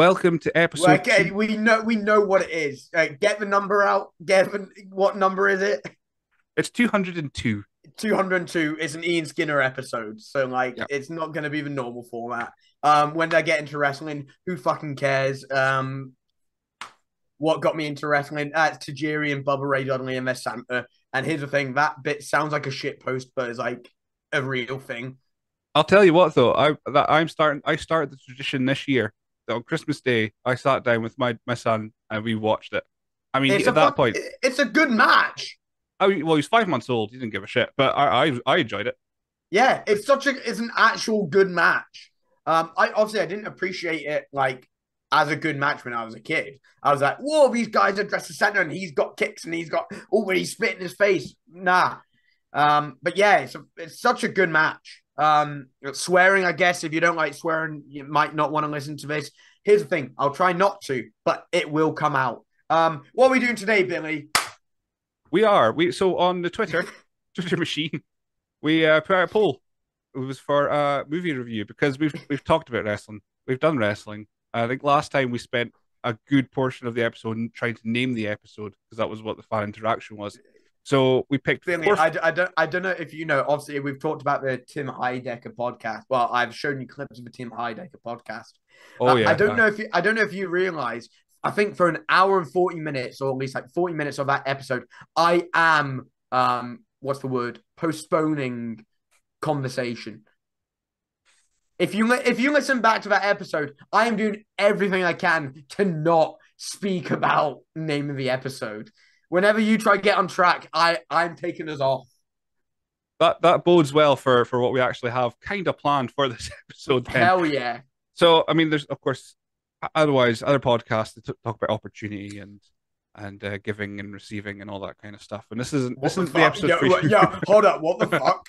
welcome to episode. Well, okay, we know we know what it is. Uh, get the number out. Gavin, what number is it? It's 202. 202 is an Ian Skinner episode, so like it's not going to be the normal format. Um, when they get into wrestling, who fucking cares? Um, what got me into wrestling? Uh, it's Tajiri and Bubba Ray Dudley and their Santa. And here's the thing: that bit sounds like a shit post, but it's like a real thing. I'll tell you what though, I that I'm starting. I started the tradition this year. On Christmas Day, I sat down with my my son and we watched it. I mean, It's at a that fuck- point, it's a good match. I, well, he's five months old. He didn't give a shit, but I I, I enjoyed it. Yeah, it's such a it's an actual good match. Um, I obviously I didn't appreciate it like as a good match when I was a kid. I was like, whoa, these guys are dressed as Santa and he's got kicks and he's got oh, but he's spit in his face. Nah. Um, but yeah, it's a, it's such a good match. Um, swearing, I guess, if you don't like swearing, you might not want to listen to this. Here's the thing: I'll try not to, but it will come out. Um, what are we doing today, Billy? We are we so on the Twitter Twitter machine, we uh, put out a poll. It was for a movie review because we've we've talked about wrestling. We've done wrestling. I think last time we spent a good portion of the episode trying to name the episode because that was what the fan interaction was. So we picked I, I don't I don't know if you know. Obviously, we've talked about the Tim Heidecker podcast. Well, I've shown you clips of the Tim Heidecker podcast. Oh Uh, yeah, I don't uh, know if you I don't know if you realize. I think for an hour and forty minutes, or at least like forty minutes of that episode, I am um what's the word postponing conversation. If you if you listen back to that episode, I am doing everything I can to not speak about name of the episode. Whenever you try to get on track, I I'm taking us off. that that bodes well for for what we actually have kind of planned for this episode. Then. Hell yeah. So I mean, there's of course otherwise other podcasts that talk about opportunity and and uh, giving and receiving and all that kind of stuff. And this isn't this isn't the, episode you. what- hold up. What the fuck?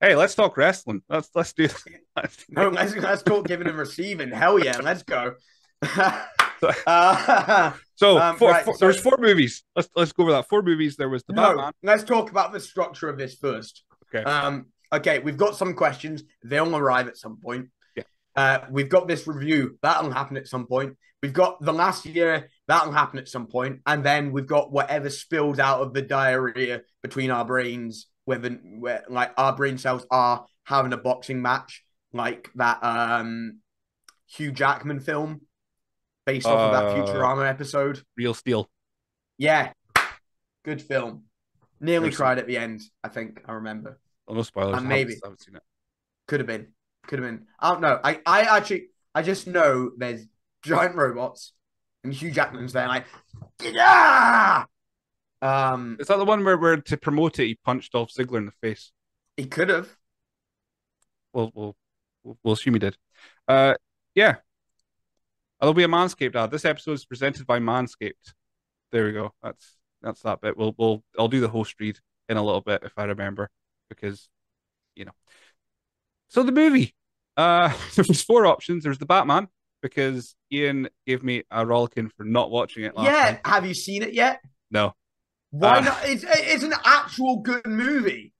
Hey, let's talk wrestling. Let's let's do that. No, let's let's talk giving and receiving. Hell yeah, let's go. uh, So Um, four, right, four- so- there's four movies. Let's let's go over that. Four movies. There was the no, Batman. let's talk about the structure of this first. Okay. Um, okay, we've got some questions. They'll arrive at some point. Yeah. Uh, we've got this review. That'll happen at some point. We've got the last year. That'll happen at some point. And then we've got whatever spills out of the diarrhea between our brains, whether where like our brain cells are having a boxing match, like that um Hugh Jackman film based off of that Uh, Futurama episode. Real Steel. Yeah. Good film. Nearly There's some- cried at the end, I think. I remember. Oh, no spoilers. Uh, I haven't- maybe. I haven't seen it. Could have been. Could have been. I don't know. I, I actually I just know there's giant robots and Hugh Jackman's there like yeah. Um Is that the one where, where to promote it he punched Dolph Ziggler in the face? he could have. We'll we'll we'll, we'll assume he did. Uh, yeah. There'll be a Manscaped ad. This episode is presented by Manscaped. There we go. That's that's that bit. We'll we'll I'll do the host read in a little bit if I remember because you know. So the movie. Uh there was four options. There was the Batman because Ian gave me a rollicking for not watching it last Yeah. time. Have you seen it yet? No. Why Uh, not? It's it's an actual good movie.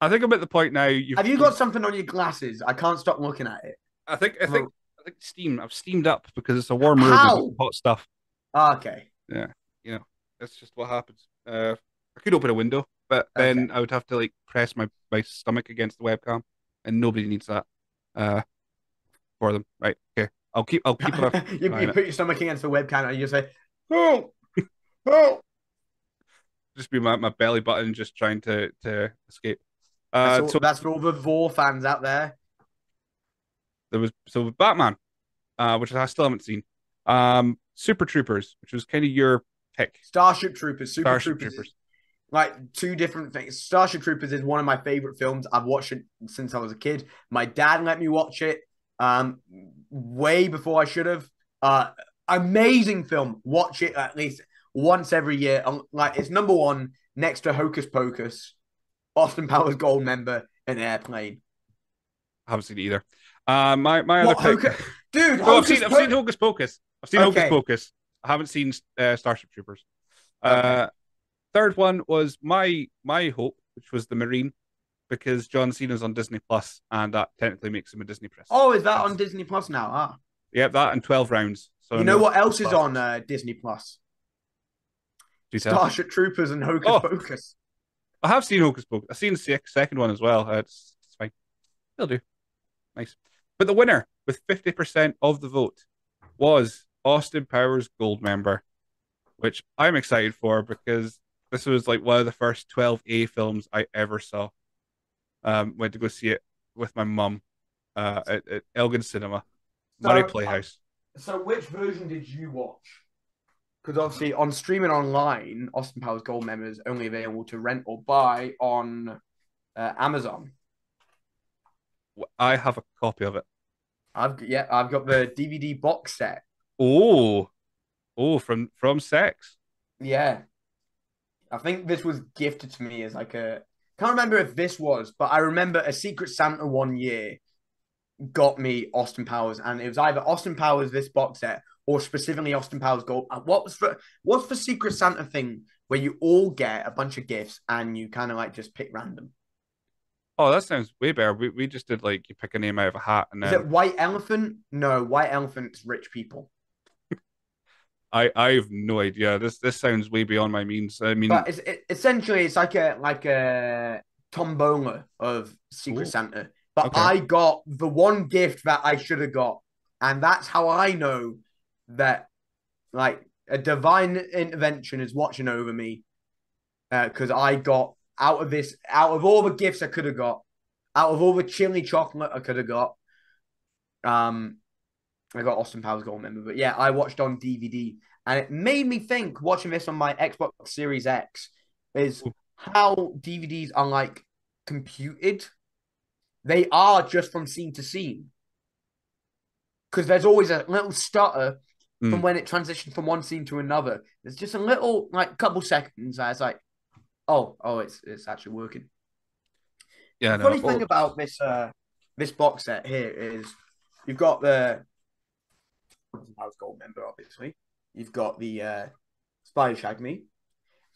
I think I'm at the point now Have you got something on your glasses? I can't stop looking at it. I think I think I think steam. I've steamed up because it's a warm room with hot stuff. Okay. Yeah, you know, that's just what happens. Uh, I could open a window, but then I would have to like press my, my stomach against the webcam, and nobody needs that uh, for them. Right? Okay. I'll keep. I'll keep. A, you, you put your stomach against the webcam and you say, "Oh, oh." just be my, my belly button just trying to to escape. That's, Uh, all, so that's for all the vore fans out there. There was so Batman, uh, which I still haven't seen. Um, Super Troopers, which was kind of your pick. Starship Troopers, Super Starship Troopers, Troopers. is- like two different things. Starship Troopers is one of my favorite films. I've watched it since I was a kid. My dad let me watch it, um, way before I should have. Uh, amazing film. Watch it at least once every year. Um, Like it's number one next to Hocus Pocus, Austin Powers Goldmember, and Airplane. I haven't seen it either. Uh, my my What, other pick. Hocus- Dude, Oh, I've Hocus seen I've seen Hocus Pocus. I've seen Hocus Okay. Pocus. I haven't seen uh, Starship Troopers. Okay. Uh, third one was my my hope, which was the Marine, because John Cena's on Disney Plus, and that technically makes him a Disney princess. Oh, is that on Disney Plus now? Ah, Yep, that and twelve rounds. So you know no what else is on uh, Disney Plus? Starship Troopers and Hocus Oh. Pocus. I have seen Hocus Pocus. I've seen the second one as well. Uh, It's, it's fine. They'll do. Nice. But the winner with 50% of the vote was Austin Powers Goldmember, which I'm excited for because this was like one of the first 12A films I ever saw. Um, went to go see it with my mum uh, at, at Elgin Cinema, Moray So- Playhouse. So, which version did you watch? Because obviously, on streaming online, Austin Powers Goldmember is only available to rent or buy on uh, Amazon. I have a copy of it. I've yeah, I've got the DVD box set. Oh, oh, from from Sex. Yeah, I think this was gifted to me as like a. Can't remember if this was, but I remember a Secret Santa one year got me Austin Powers, and it was either Austin Powers this box set or specifically Austin Powers Gold. uh, What was for what's the Secret Santa thing where you all get a bunch of gifts and you kind of like just pick random? Oh, that sounds way better. We we just did like you pick a name out of a hat and Is then it White Elephant? No, White Elephant's rich people. I I have no idea. This this sounds way beyond my means. I mean, But it's it, essentially it's like a like a tombola of Secret Ooh. Santa. But Okay. I got the one gift that I should have got, and that's how I know that like a divine intervention is watching over me. Uh, because I got out of this, out of all the gifts I could have got, out of all the chili chocolate I could have got, um, I got Austin Powers Goldmember. But yeah, I watched on DVD, and it made me think watching this on my Xbox Series X is how DVDs are like computed. They are just from scene to scene. Because there's always a little stutter from Mm. when it transitions from one scene to another. There's just a little like couple seconds I was like, oh, oh, it's it's actually working. yeah, The no. funny thing about this uh this box set here is you've got the House Goldmember, obviously. You've got the uh Spy Shag Me.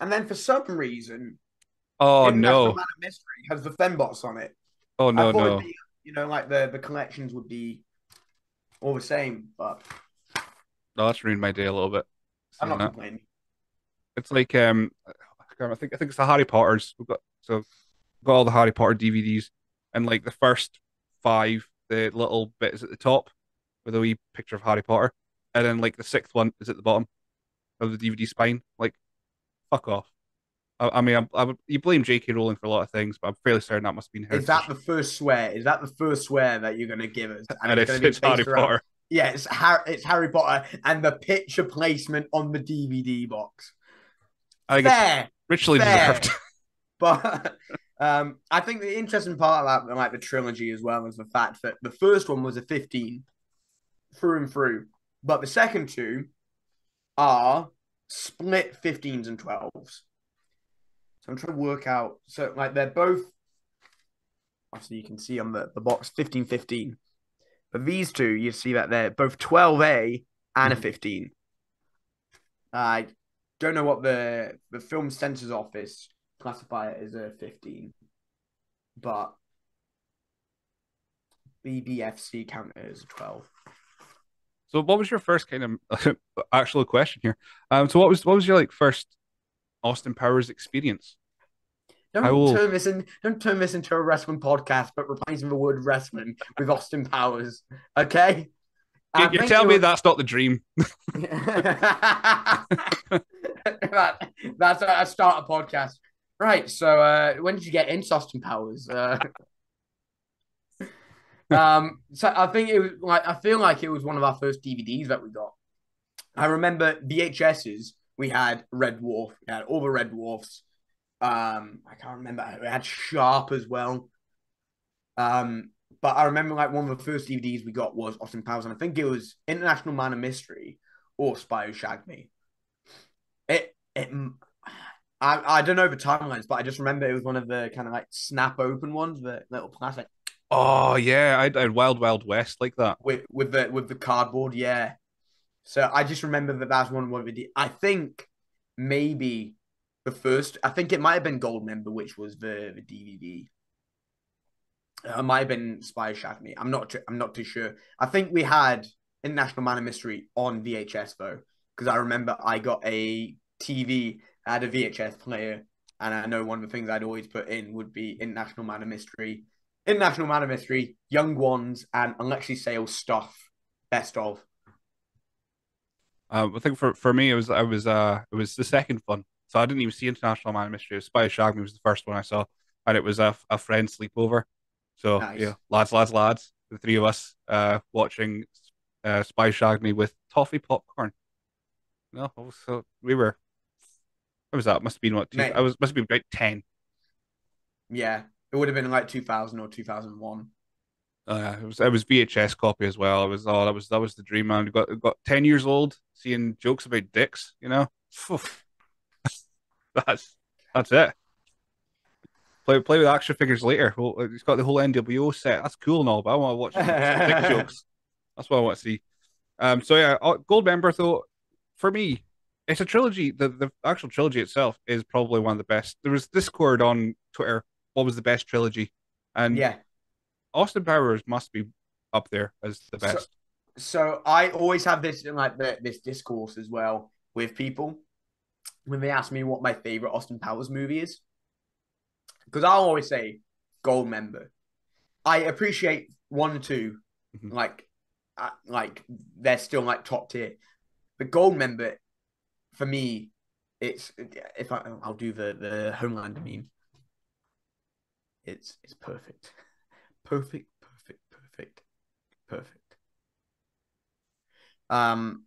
And then for some reason, oh no, Man of Mystery has the Fembots on it. oh no, no. be, you know, like the the collections would be all the same, but No, that's ruined my day a little bit. I'm not that. complaining. It's like um, I can't remember, I think I think it's the Harry Potters. We've got so got all the Harry Potter DVDs, and like the first five, the little bit is at the top with a wee picture of Harry Potter, and then like the sixth one is at the bottom of the DVD spine. Like, fuck off. I, I mean, I, I you blame J.K. Rowling for a lot of things, but I'm fairly certain that must have been her. Is that the first swear? Is that the first swear that you're gonna give us? and it's, gonna be it's Harry around- Potter. Yeah, it's Harry, it's Harry Potter and the picture placement on the DVD box. I think it's Fair, richly fair. deserved. but um, I think the interesting part of that, like the trilogy as well, is the fact that the first one was a 15 through and through, but the second two are split 15s and 12s. So I'm trying to work out. So like they're both. Obviously, you can see on the, the box 15 15. But these two, you see that they're both 12A and a Mhm. 15. I don't know what the the film censors office classify it as a 15, but BBFC count it as a 12. So, what was your first kind of actual question here? Um, so what was what was your like first Austin Powers experience? Don't will- turn this in. Don't turn this into a wrestling podcast, but replacing the word wrestling with Austin Powers. Okay. You, you tell me that's not the dream. that, that's a, a start a podcast. Right. So uh when did you get into Austin Powers? Uh um so I think it was like I feel like it was one of our first DVDs that we got. I remember VHSs, we had Red Dwarf, we had all the Red Dwarfs. Um I can't remember we had Sharpe as well. Um but I remember like one of the first DVDs we got was Austin Powers, and I think it was International Man of Mystery or Spy Who Shagged Me. It it I, I don't know the timelines, but I just remember it was one of the kind of like snap open ones, the little plastic Oh yeah, I had Wild Wild West like that. with with the with the cardboard. Yeah. So I just remember that that's one one video. I think maybe the first. I think it might have been Goldmember, which was the the DVD. It might have been Spy Me. I'm not. I'm not too sure. I think we had International Man of Mystery on VHS though, because I remember I got a TV, I had a VHS player, and I know one of the things I'd always put in would be International Man of Mystery, International Man of Mystery, Young Ones, and Alexei Sayle stuff, best of. Uh, I think for, for me it was I was uh it was the second one. So I didn't even see International Man of Mystery. Spy Shag Me was the first one I saw, and it was a, a friend sleepover. So nice. yeah, lads, lads, lads, the three of us uh watching uh, Spy Shag Me with toffee popcorn. No, so we were. What was that? Must have been what? Two, I was must have been about ten. Yeah, it would have been like two thousand or two thousand one. Uh, it was it was VHS copy as well. It was oh that was that was the dream man. Got got ten years old seeing jokes about dicks. You know, that's that's it. Play play with action figures later. Well, he's got the whole NWO set. That's cool and all, but I want to watch dick jokes. That's what I want to see. Um, so yeah, uh, Goldmember though, for me, it's a trilogy. The the actual trilogy itself is probably one of the best. There was Discord on Twitter. What was the best trilogy? And yeah, Austin Powers must be up there as the best. So, so I always have this like this discourse as well with people when they ask me what my favorite Austin Powers movie is, because I'll always say Goldmember. I appreciate one and 2 mm-hmm. like, uh, like they're still like top tier, but Goldmember, for me, it's if I I'll do the the Homelander meme. It's it's perfect. Perfect, perfect, perfect, perfect. Um,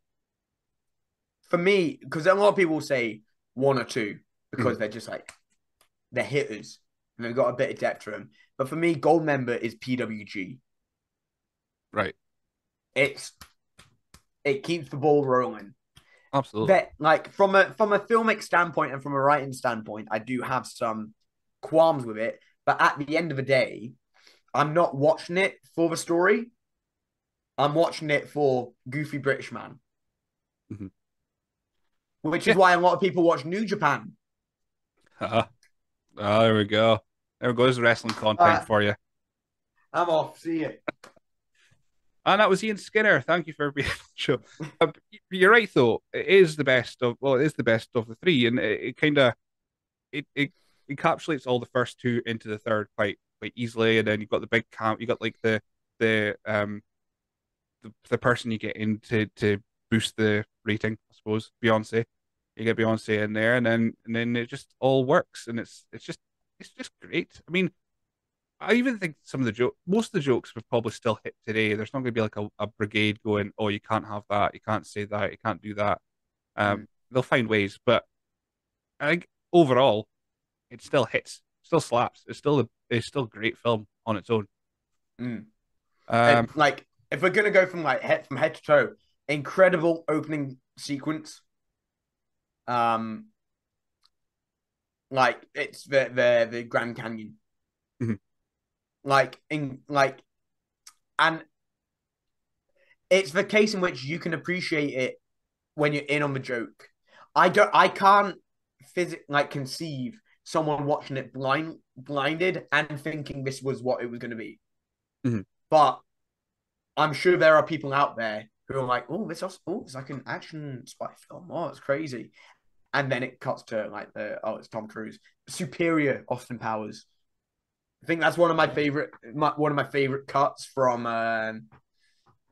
for me, because a lot of people say one or two because mm. they're just like they're hitters and they've got a bit of depth to them. But for me, Goldmember is PWG. Right. It's it keeps the ball rolling. Absolutely. That like from a from a filmic standpoint and from a writing standpoint, I do have some qualms with it. But at the end of the day, I'm not watching it for the story. I'm watching it for Goofy British Man. Mm-hmm. Which is yeah. why a lot of people watch New Japan. Uh, oh, there we go. There goes wrestling content uh, for you. I'm off. See you. And that was Ian Skinner. Thank you for being on the show. Uh, you're right, though. It is the best of well, it is the best of the three, and it, it kind of it, it encapsulates all the first two into the third quite quite easily, and then you've got the big camp. You got like the the um the, the person you get in to to boost the rating, I suppose. Beyonce, you get Beyonce in there, and then and then it just all works, and it's it's just it's just great. I mean, I even think some of the joke, most of the jokes would probably still hit today. There's not going to be like a, a brigade going, "Oh, you can't have that, you can't say that, you can't do that." Um, mm. They'll find ways, but I think overall, it still hits, still slaps. It's still a it's still a great film on its own. Mm. Um, like if we're gonna go from like head from head to toe, incredible opening sequence. Um, like it's the the the Grand Canyon. Mm-hmm. Like in like, and it's the case in which you can appreciate it when you're in on the joke. I don't. I can't physic like conceive someone watching it blind blinded and thinking this was what it was going to be. Mm-hmm. But I'm sure there are people out there who are like, "Oh, this oh, it's like an action spy film. Oh, it's crazy," and then it cuts to like the oh, it's Tom Cruise, superior Austin Powers. I think that's one of my favorite, my, one of my favorite cuts from um,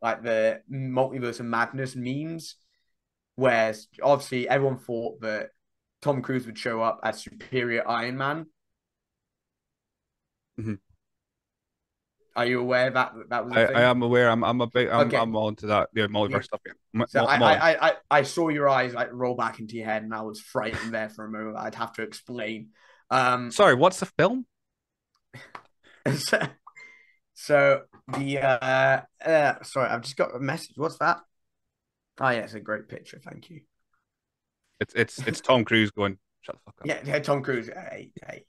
like the multiverse of madness memes, where obviously everyone thought that Tom Cruise would show up as Superior Iron Man. Mm-hmm. Are you aware that that was? I, I, am aware. I'm I'm a bit. I'm, okay. I'm on to that. Yeah, multiverse yeah. stuff. Yeah. So I, I, I I saw your eyes like roll back into your head, and I was frightened there for a moment. I'd have to explain. Um, Sorry, what's the film? so, so the uh, uh, sorry, I've just got a message. What's that? Oh yeah, it's a great picture. Thank you. It's it's it's Tom Cruise going. Shut the fuck up. Yeah, yeah Tom Cruise. Hey, hey,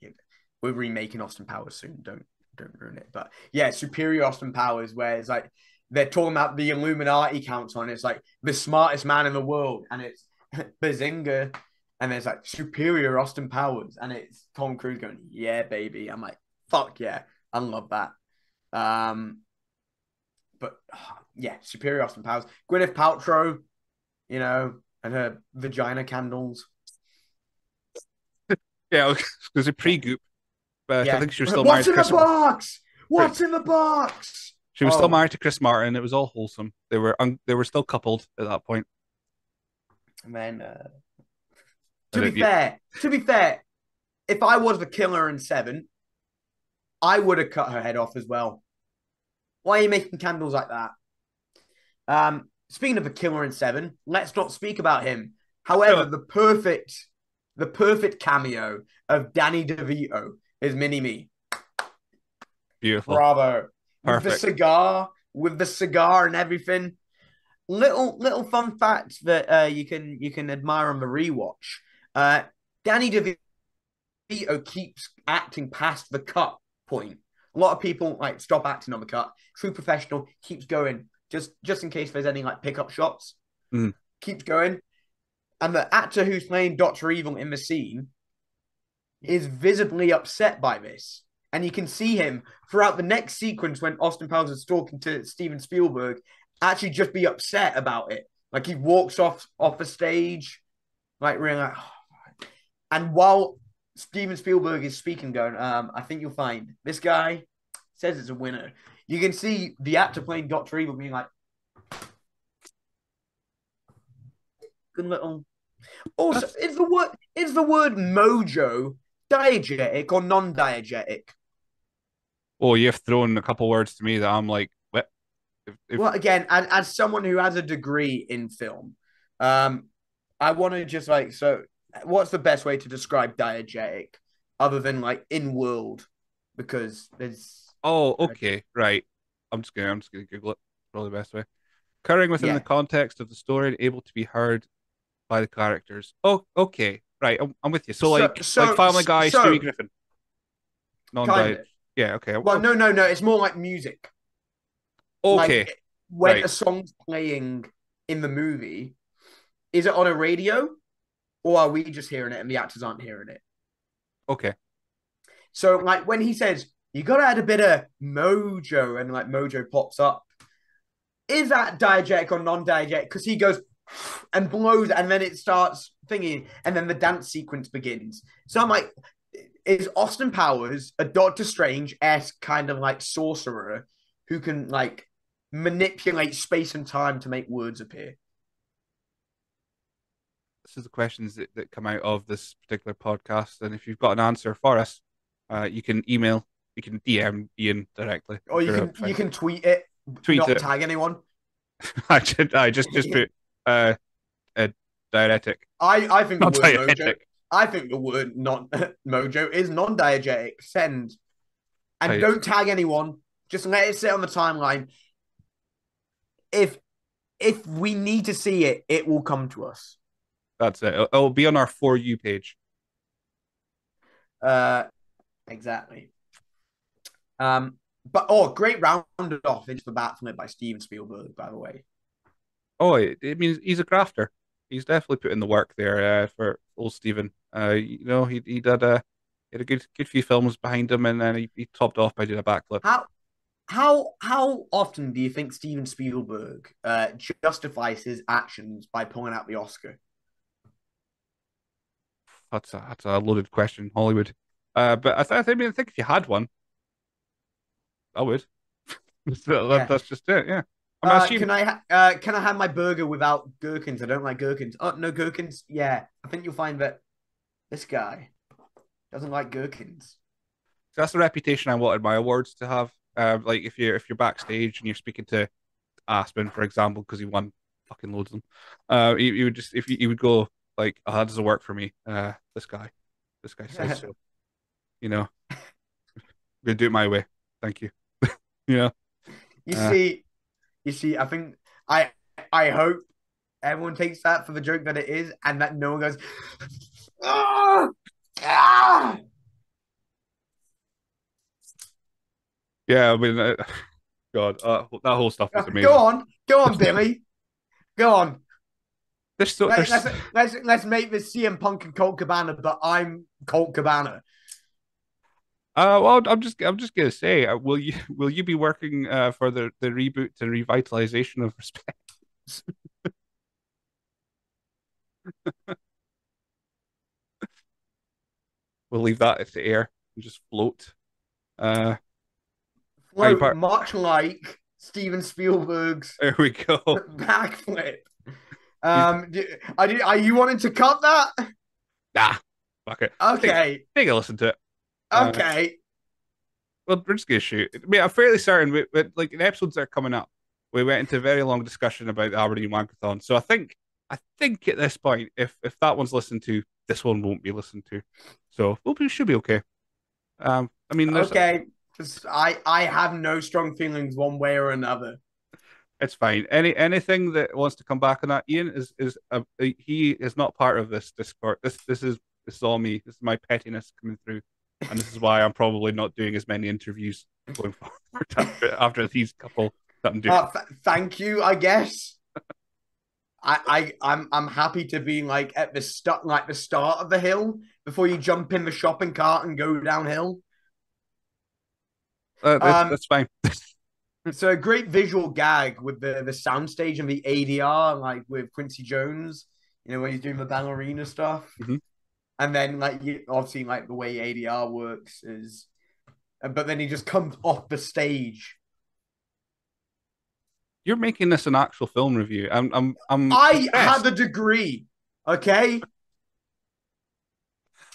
we're remaking Austin Powers soon. Don't don't ruin it. But yeah, superior Austin Powers, where it's like they're talking about the Illuminati counts on. It's like the smartest man in the world, and it's Bazinga, and there's like superior Austin Powers, and it's Tom Cruise going, "Yeah, baby." I'm like, "Fuck yeah, I love that." Um, but yeah, superior Austin Powers. Gwyneth Paltrow, you know, and her vagina candles. Yeah, there's a pre-goop. But Yeah. I think she was still What's married to in the Chris. box? What's in the box? She was Oh. still married to Chris Martin. It was all wholesome. They were un- they were still coupled at that point. And then, uh, to be you- fair, to be fair, if I was the killer in Seven, I would have cut her head off as well. Why are you making candles like that? Um, speaking of the killer in Seven, let's not speak about him. However, Sure. the perfect, the perfect cameo of Danny DeVito is Mini Me. Beautiful. Bravo. With the Perfect. cigar, with the cigar and everything. Little little fun fact that uh, you can you can admire on the rewatch. Uh, Danny DeVito keeps acting past the cut point. A lot of people like stop acting on the cut. True professional keeps going just just in case there's any like pickup shots. Mm. Keeps going, and the actor who's playing Doctor Evil in the scene is visibly upset by this. And you can see him throughout the next sequence when Austin Powers is talking to Steven Spielberg, actually just be upset about it. Like he walks off off the stage, like really like, and while Steven Spielberg is speaking, going, um, I think you'll find this guy says it's a winner. You can see the actor playing Doctor Evil being like, good little. Also, is the word is the word mojo diegetic or non-diegetic? Oh, you've thrown a couple words to me that I'm like, what? If, if, Well, again, as, as someone who has a degree in film, um, I want to just like so. What's the best way to describe diegetic, other than like in world? Because there's oh, okay, right. I'm just gonna I'm just gonna Google it. Probably the best way. Occurring within Yeah. the context of the story and able to be heard by the characters. Oh, okay, right. I'm, I'm with you. So So- like so- like Family Guy, so- Stewie Griffin. Non diet. Yeah. Okay. Well, no, no, no. It's more like music. Okay. Like, when right. a song's playing in the movie, is it on a radio, or are we just hearing it and the actors aren't hearing it? okay. So, like when he says you gotta add a bit of mojo, and like mojo pops up, is that diegetic or non-diegetic? Because he goes and blows, and then it starts thinking, and then the dance sequence begins. So I'm like, is Austin Powers a Doctor Strange esque kind of like sorcerer who can like manipulate space and time to make words appear? This is the questions that, that come out of this particular podcast, and if you've got an answer for us, uh, you can email, you can DM Ian directly. Or you can you can tweet it, Tweet not it. tag anyone. I just, I just just put uh, a diuretic, I I think the not word mojo. I think the word non mojo is non-diegetic. Send and Right. don't tag anyone. Just let it sit on the timeline. If if we need to see it, it will come to us. That's it. It'll, it'll be on our for you page. Uh, exactly. Um, but oh, great rounded off into the bat flip by Steven Spielberg. By the way, Oh, it, it means he's a grafter. He's definitely put in the work there uh, for old Stephen. Uh, you know, he he did a he had a good good few films behind him, and then he, he topped off by doing a backflip. how how how often do you think Steven Spielberg uh, justifies his actions by pulling out the Oscar? That's a that's a loaded question, Hollywood. Uh, but I, th- I mean, I think if you had one, I would. That- Yeah. That's just it. Yeah. I'm Uh, assuming can I ha- uh, can I have my burger without gherkins? I don't like gherkins. Oh no gherkins. Yeah, I think you'll find that this guy doesn't like gherkins. So that's the reputation I wanted my awards to have. Uh, like if you're if you're backstage and you're speaking to Aspen, for example, because he won fucking loads of them, uh, you, you would just if you, you would go like, oh, that doesn't work for me. Uh, this guy, this guy says so. You know, I'm gonna do it my way. Thank you. you know, You Uh. see, you see. I think I I hope everyone takes that for the joke that it is, and that no one goes. Ah! Ah! yeah. I mean, uh, God, uh, that whole stuff was amazing. Go on, go on, Billy. Go on. There's so Let, there's, let's, let's let's make this CM Punk and Colt Cabana, but I'm Colt Cabana. Uh, well, I'm just I'm just gonna say, uh, will you will you be working uh, for the the reboot and revitalization of respect? we'll leave that at the air and just float. Uh, Float part... much like Steven Spielberg's. There we go. Backflip. Um, are, you, are you wanting to cut that? Nah, fuck it. Okay. Take, take a listen to it. Okay. Uh, well, we're just gonna shoot. I mean, I'm fairly certain, with, with like the episodes that are coming up, we went into a very long discussion about the Aberdeen Wankathon. So I think, I think at this point, if if that one's listened to, this one won't be listened to. So we'll be, should be okay. Um, I mean, okay. Because I I have no strong feelings one way or another. It's fine. Any anything that wants to come back on that, Ian is is a, he is not part of this Discord. This this is this is all me. This is my pettiness coming through, and this is why I'm probably not doing as many interviews going forward after, after these couple that I'm doing. Uh, th- thank you, I guess. I, I I'm I'm happy to be like at the start like the start of the hill before you jump in the shopping cart and go downhill. Uh, that's, um, that's fine. so a great visual gag with the the soundstage and the ADR, like with Quincy Jones, you know, when he's doing the ballerina stuff. Mm-hmm. And then like you obviously like the way ADR works is uh, but then he just comes off the stage. You're making this an actual film review. I'm I'm I'm I have a degree. Okay.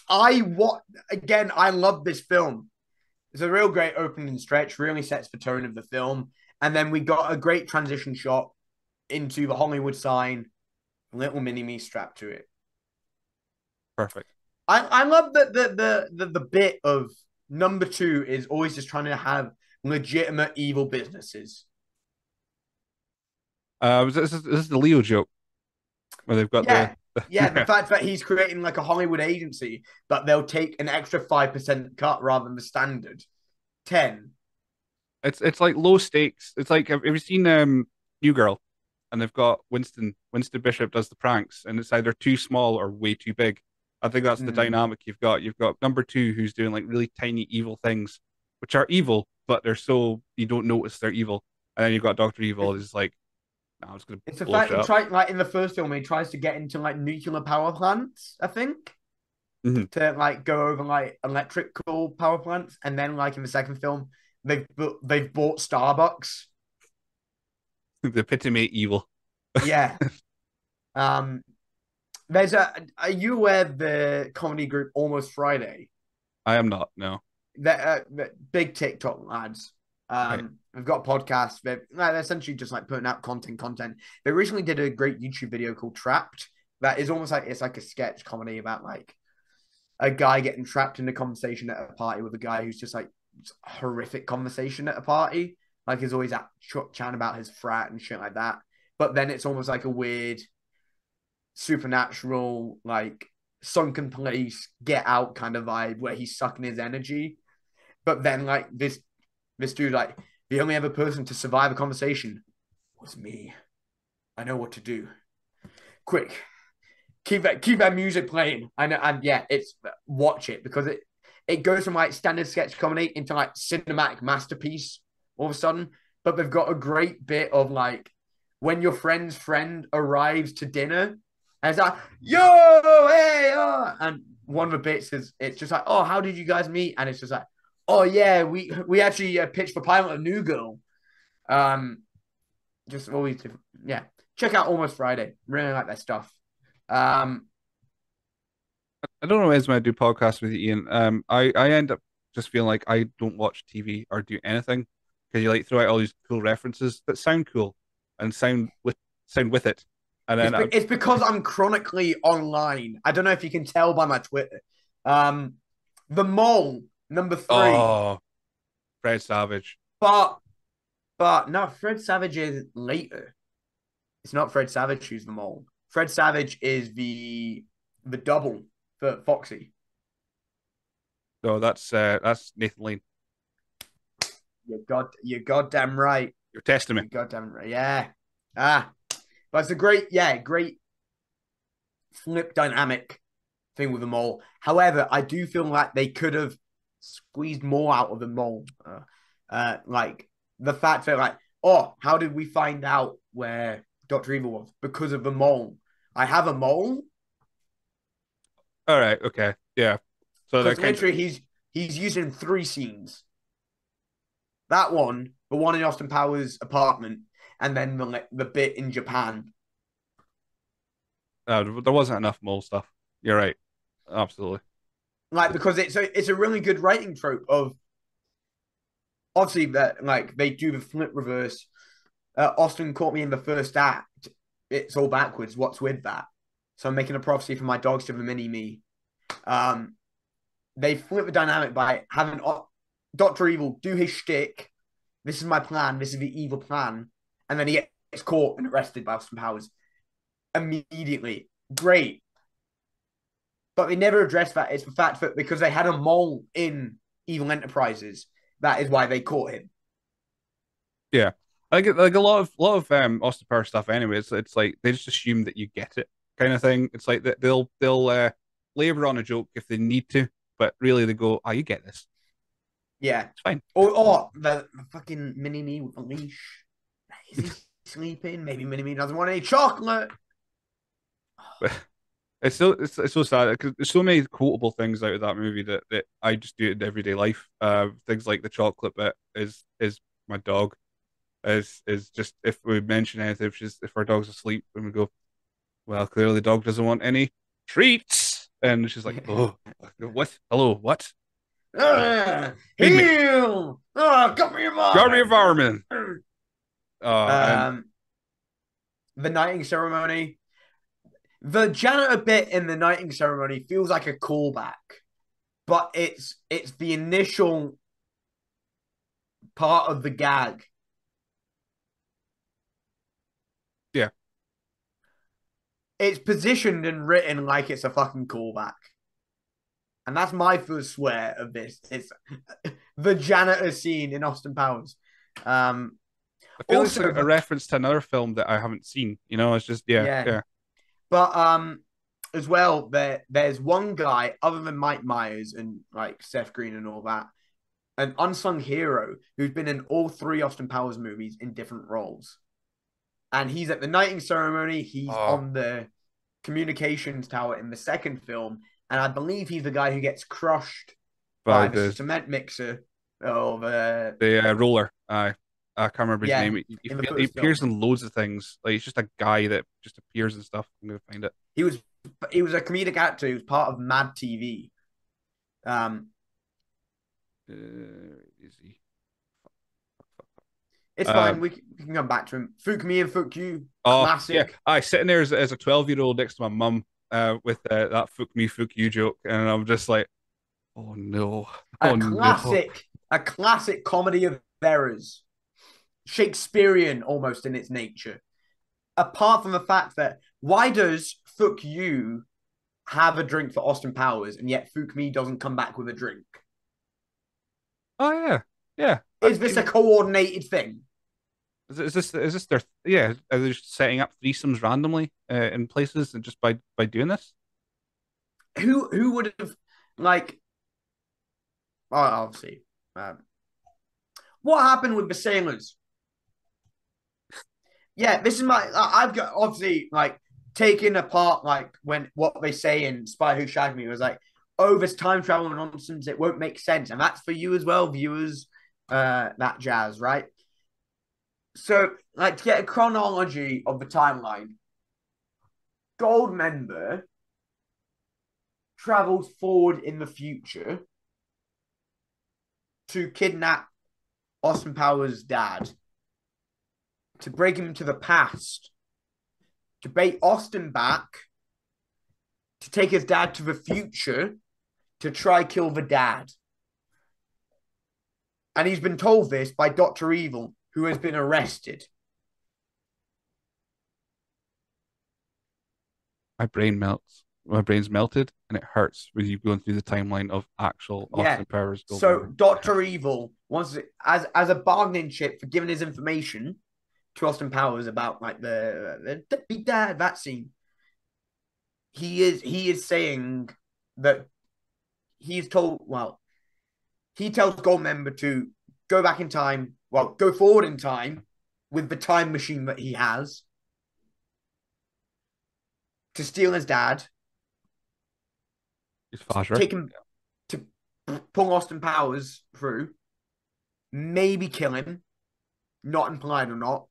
I what again I love this film. It's a real great opening stretch, really sets the tone of the film. And then we got a great transition shot into the Hollywood sign, little mini me strapped to it. Perfect. I, I love that the, the the the bit of number two is always just trying to have legitimate evil businesses. Uh, this is, this is the Leo joke where they've got yeah. the yeah, the fact that he's creating like a Hollywood agency, but they'll take an extra five percent cut rather than the standard ten. It's it's like low stakes. It's like have, have you seen um New Girl? And they've got Winston. Winston Bishop does the pranks, and it's either too small or way too big. I think that's the mm. dynamic you've got. You've got number two who's doing like really tiny evil things, which are evil, but they're so you don't notice they're evil. And then you've got Doctor Evil, who's like I was gonna. It's the fact he tried, like in the first film, he tries to get into like nuclear power plants. I think mm-hmm. to like go over like electrical power plants, and then like in the second film, they've they've bought Starbucks. the epitome evil. yeah. Um. There's a. Are you aware the comedy group Almost Friday? I am not. No. That uh, big TikTok lads. Um, right. We've got podcasts. They're, they're essentially just like putting out content. Content. They recently did a great YouTube video called Trapped. That is almost like it's like a sketch comedy about like a guy getting trapped in a conversation at a party with a guy who's just like horrific conversation at a party. Like he's always at ch- chatting about his frat and shit like that. But then it's almost like a weird supernatural, like sunken place, get out kind of vibe where he's sucking his energy. But then like this this dude, like, the only other person to survive a conversation was me. I know what to do. Quick, keep that keep that music playing. And and yeah, it's watch it because it it goes from like standard sketch comedy into like cinematic masterpiece all of a sudden. But they've got a great bit of like when your friend's friend arrives to dinner and it's like, yo, hey, oh. and one of the bits is it's just like, oh, how did you guys meet? And it's just like, oh yeah, we we actually uh, pitched for pilot of New Girl. Um, just always yeah. Check out Almost Friday. Really like that stuff. Um, I don't know when I do podcasts with Ian. Um, I I end up just feeling like I don't watch TV or do anything because you like throw out all these cool references that sound cool and sound with sound with it. And then it's, be- it's because I'm chronically online. I don't know if you can tell by my Twitter. Um, the mole Number three. Oh, Fred Savage. But, but no, Fred Savage is later. It's not Fred Savage who's the mole. Fred Savage is the the double for Foxy. No, that's uh, that's Nathan Lane. You god, you're goddamn right. You're testing me. You're goddamn right. Yeah. Ah, but it's a great, yeah, great flip dynamic thing with them all. However, I do feel like they could have squeezed more out of the mole. Uh, uh, like the fact that like, oh, how did we find out where Doctor Evil was? Because of the mole. I have a mole. All right. Okay. Yeah. So that literally he's he's using three scenes. That one, the one in Austin Powers' apartment, and then the the bit in Japan. uh, there wasn't enough mole stuff. You're right. Absolutely. like because it's a it's a really good writing trope of obviously that like they do the flip reverse. Uh, Austin caught me in the first act. It's all backwards. What's with that? So I'm making a prophecy for my dogs to the mini me. Um, they flip the dynamic by having Doctor Evil do his shtick. This is my plan. This is the evil plan, and then he gets caught and arrested by Austin Powers immediately. Great, but they never addressed that. It's the fact that because they had a mole in Evil Enterprises, that is why they caught him. Yeah. Like like a lot of lot of um Austin Powers stuff. Anyway, it's it's like they just assume that you get it, kind of thing. It's like that they'll they'll uh, labor on a joke if they need to, but really they go, "Oh, you get this. Yeah. It's fine." Or, or the, the fucking mini me with a leash. Is he sleeping? Maybe mini me doesn't want any chocolate. It's so it's, it's so sad because there's so many quotable things out of that movie that, that I just do in everyday life. Uh, things like the chocolate bit is is my dog. Is is just if we mention anything, if she's if our dog's asleep, and we go, well, clearly the dog doesn't want any treats, and she's like, oh, what? Hello, what? Me. heal! Oh, come here, mom. Environment. Uh, and- Um, the knighting ceremony. The janitor bit in the knighting ceremony feels like a callback, but it's it's the initial part of the gag. Yeah. It's positioned and written like it's a fucking callback. And that's my first swear of this. It's the janitor scene in Austin Powers. Um, I feel also it's a, a reference to another film that I haven't seen. You know, it's just yeah, Yeah. yeah. But um, as well, there there's one guy other than Mike Myers and like Seth Green and all that, an unsung hero who's been in all three Austin Powers movies in different roles, and he's at the knighting ceremony. He's Oh. on the communications tower in the second film, and I believe he's the guy who gets crushed by By the the cement mixer of uh, the uh, roller. I I can't remember his Yeah, name. He, he, he appears in loads of things. Like he's just a guy that just appears and stuff. I'm gonna find it. he was he was a comedic actor. He was part of Mad TV. Um, Uh, is he? It's Um, fine. We can, we can come back to him. Fuck me and fuck you. Oh, Classic. yeah. I sitting there as, as a 12 year old next to my mum uh, with uh, that "fuck me, fuck you" joke, and I'm just like, oh no, A oh no. classic, a classic comedy of errors. Shakespearean almost in its nature. Apart from the fact that why does fuck you have a drink for Austin Powers and yet fuck me doesn't come back with a drink? Oh yeah, yeah. Is this a coordinated thing? Is, is this is this their yeah? Are they just setting up threesomes randomly uh, in places and just by by doing this? Who who would have like? Well, obviously, um, what happened with the sailors? Yeah, this is my. I've got obviously like taking apart like when what they say in Spy Who Shagged Me was like, oh, this time travel nonsense. It won't make sense, and that's for you as well, viewers. Uh, that jazz, right? So, like to get a chronology of the timeline, Goldmember travels forward in the future to kidnap Austin Powers' dad, to bring him to the past, to bait Austin back, to take his dad to the future, to try kill the dad. And he's been told this by Dr. Evil, who has been arrested. My brain melts. My brain's melted, and it hurts when you going through the timeline of actual Yeah. Austin Powers. So Doctor Evil wants to, as as a bargaining chip for giving his information to Austin Powers about like the the deadbeat dad that scene. He is he is saying that he's told well he tells Goldmember to go back in time, well, go forward in time with the time machine that he has to steal his dad, His father. take him to pull Austin Powers through, maybe kill him, not implied or not,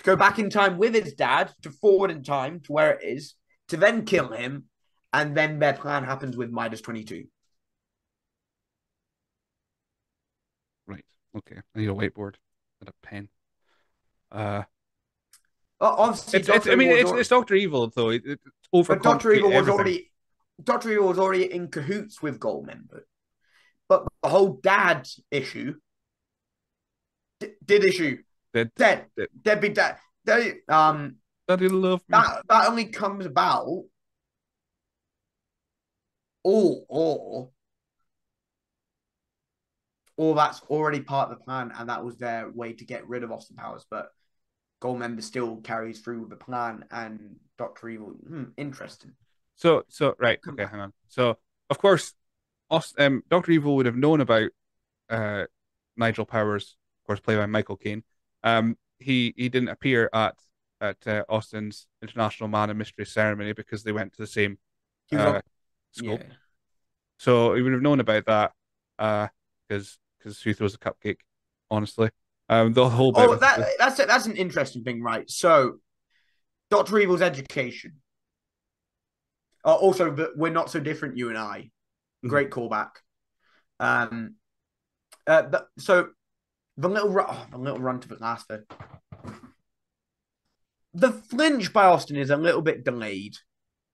to go back in time with his dad, to forward in time to where it is, to then kill him, and then their plan happens with Midas 22. Right. Okay. I need a whiteboard and a pen. Uh, Uh, Obviously, it's, it's, I mean, it's, it's Doctor Evil, though. It, it's over. but Doctor Evil was already Doctor Evil was already in cahoots with Goldmember. But the whole dad issue d- did issue Dead. dead Dead. deadbeat dad. They, um, Daddy love me. that that only comes about or or or that's already part of the plan and that was their way to get rid of Austin Powers but Goldmember still carries through with the plan and Doctor Evil hmm, interesting So, so right, okay, hang on. So, of course, um, Doctor Evil would have known about uh, Nigel Powers, of course, played by Michael Caine. Um, he he didn't appear at at uh, Austin's International Man of Mystery ceremony because they went to the same uh, school. yeah. So he would have known about that because because who throws a cupcake? Honestly, um, the whole bit. Oh, that the- that's that's an interesting thing, right? So, Doctor Evil's education. Uh, also, but we're not so different, you and I. Mhm. Great callback. Um, uh, but so the little oh, the little run to the last bit. The flinch by Austin is a little bit delayed.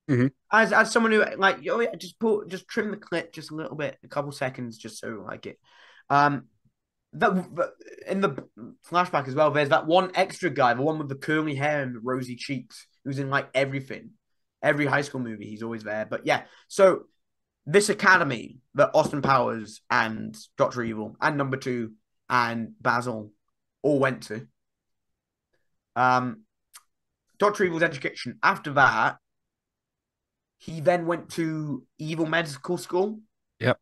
Mhm. As as someone who like oh yeah, just put just trim the clip just a little bit, a couple seconds, just so like it. Um, that that- in the flashback as well. There's that one extra guy, the one with the curly hair and the rosy cheeks, who's in like everything, every high school movie. He's always there. But yeah, so this academy that Austin Powers and Doctor Evil and Number Two and Basil all went to. Um, Doctor Evil's education. After that, he then went to Evil Medical School. Yep.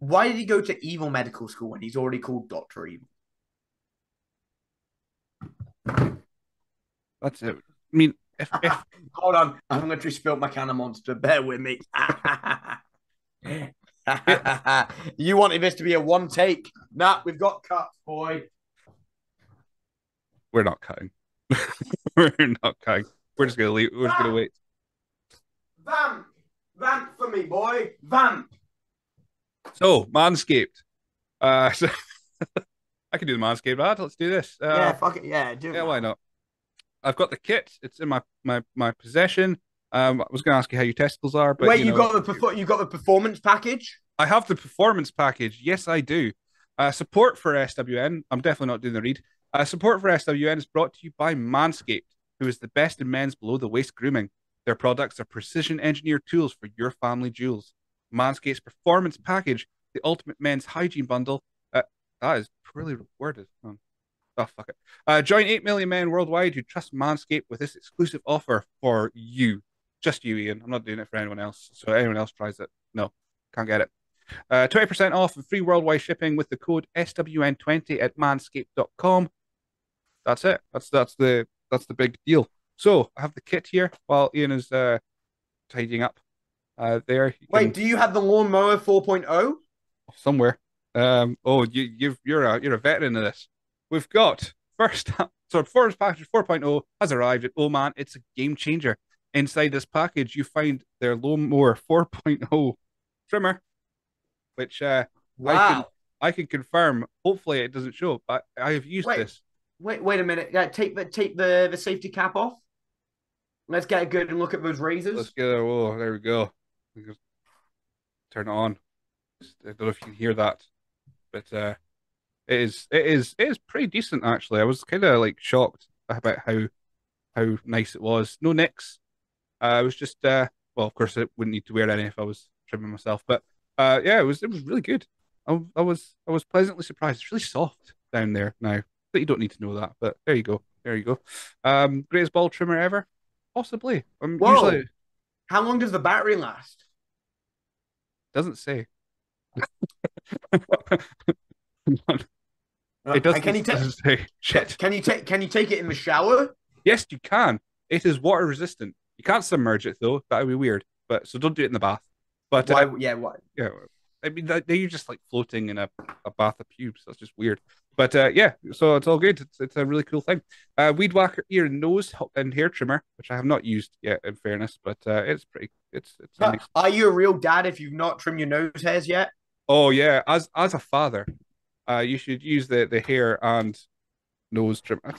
Why did he go to Evil Medical School when he's already called Doctor Evil? That's it. I mean, if, if Hold on, I'm going to spill my can of monster. Bear with me. you wanted this to be a one take. Nah, we've got cuts, boy. we're not cutting, we're not cutting. We're just gonna leave. We're just gonna wait. Vamp, vamp for me, boy. Vamp. So, Manscaped. Uh, so I can do the Manscaped ad. Let's do this. Uh, yeah, fuck it. Yeah, do yeah, why not? I've got the kit. It's in my my my possession. Um, I was going to ask you how your testicles are, but Wait, you, know, got the perfor- you got the performance package? I have the performance package. Yes, I do. Uh, support for SWN. I'm definitely not doing the read. Uh, support for SWN is brought to you by Manscaped, who is the best in men's below the waist grooming. Their products are precision engineered tools for your family jewels. Manscaped's performance package, the ultimate men's hygiene bundle. Uh, that is poorly worded. Oh, oh, fuck it. Uh, join 8 million men worldwide who trust Manscaped with this exclusive offer for you. Just you, Ian. I'm not doing it for anyone else. So anyone else tries it, no, can't get it. Uh, 20% off and free worldwide shipping with the code SWN20 at manscaped.com. That's it. That's that's the that's the big deal. So I have the kit here while Ian is uh, tidying up. Uh, there. Wait, can- do you have the lawnmower oh? 4.0? somewhere. Um, oh, you you've you're a you're a veteran of this. We've got first so performance package 4.0 has arrived at Oh man, it's a game changer. Inside this package, you find their lawnmower 4.0 trimmer, which uh, I can Wow. I can confirm. Hopefully, it doesn't show, but I have used Wait. this. Wait, wait a minute. Yeah, take the take the the safety cap off. Let's get a good look at those razors. Let's get it. Oh, there we go. We Turn it on. I don't know if you can hear that, but uh, it is it is it is pretty decent actually. I was kind of like shocked about how how nice it was. No nicks. Uh, I was just uh, well, of course, I wouldn't need to wear any if I was trimming myself, but uh, yeah, it was it was really good. I, I was I was pleasantly surprised. It's really soft down there now, but you don't need to know that. But there you go, there you go. Um, greatest ball trimmer ever, possibly. I'm Whoa. usually How long does the battery last? Doesn't say. It doesn't, can you take doesn't say shit. can you take can you take it in the shower? Yes, you can. It is water resistant. You can't submerge it though. That would be weird. But so don't do it in the bath. But Why? uh, yeah. Why? yeah, I mean they- they're just like floating in a, a bath of pubes. That's just weird. But uh, yeah, so it's all good. It's, it's a really cool thing. Uh, weed whacker ear and nose and hair trimmer, which I have not used yet, in fairness, but uh, it's pretty. It's it's nice. are you a real dad if you've not trimmed your nose hairs yet? Oh yeah, as as a father, uh, you should use the the hair and nose trimmer.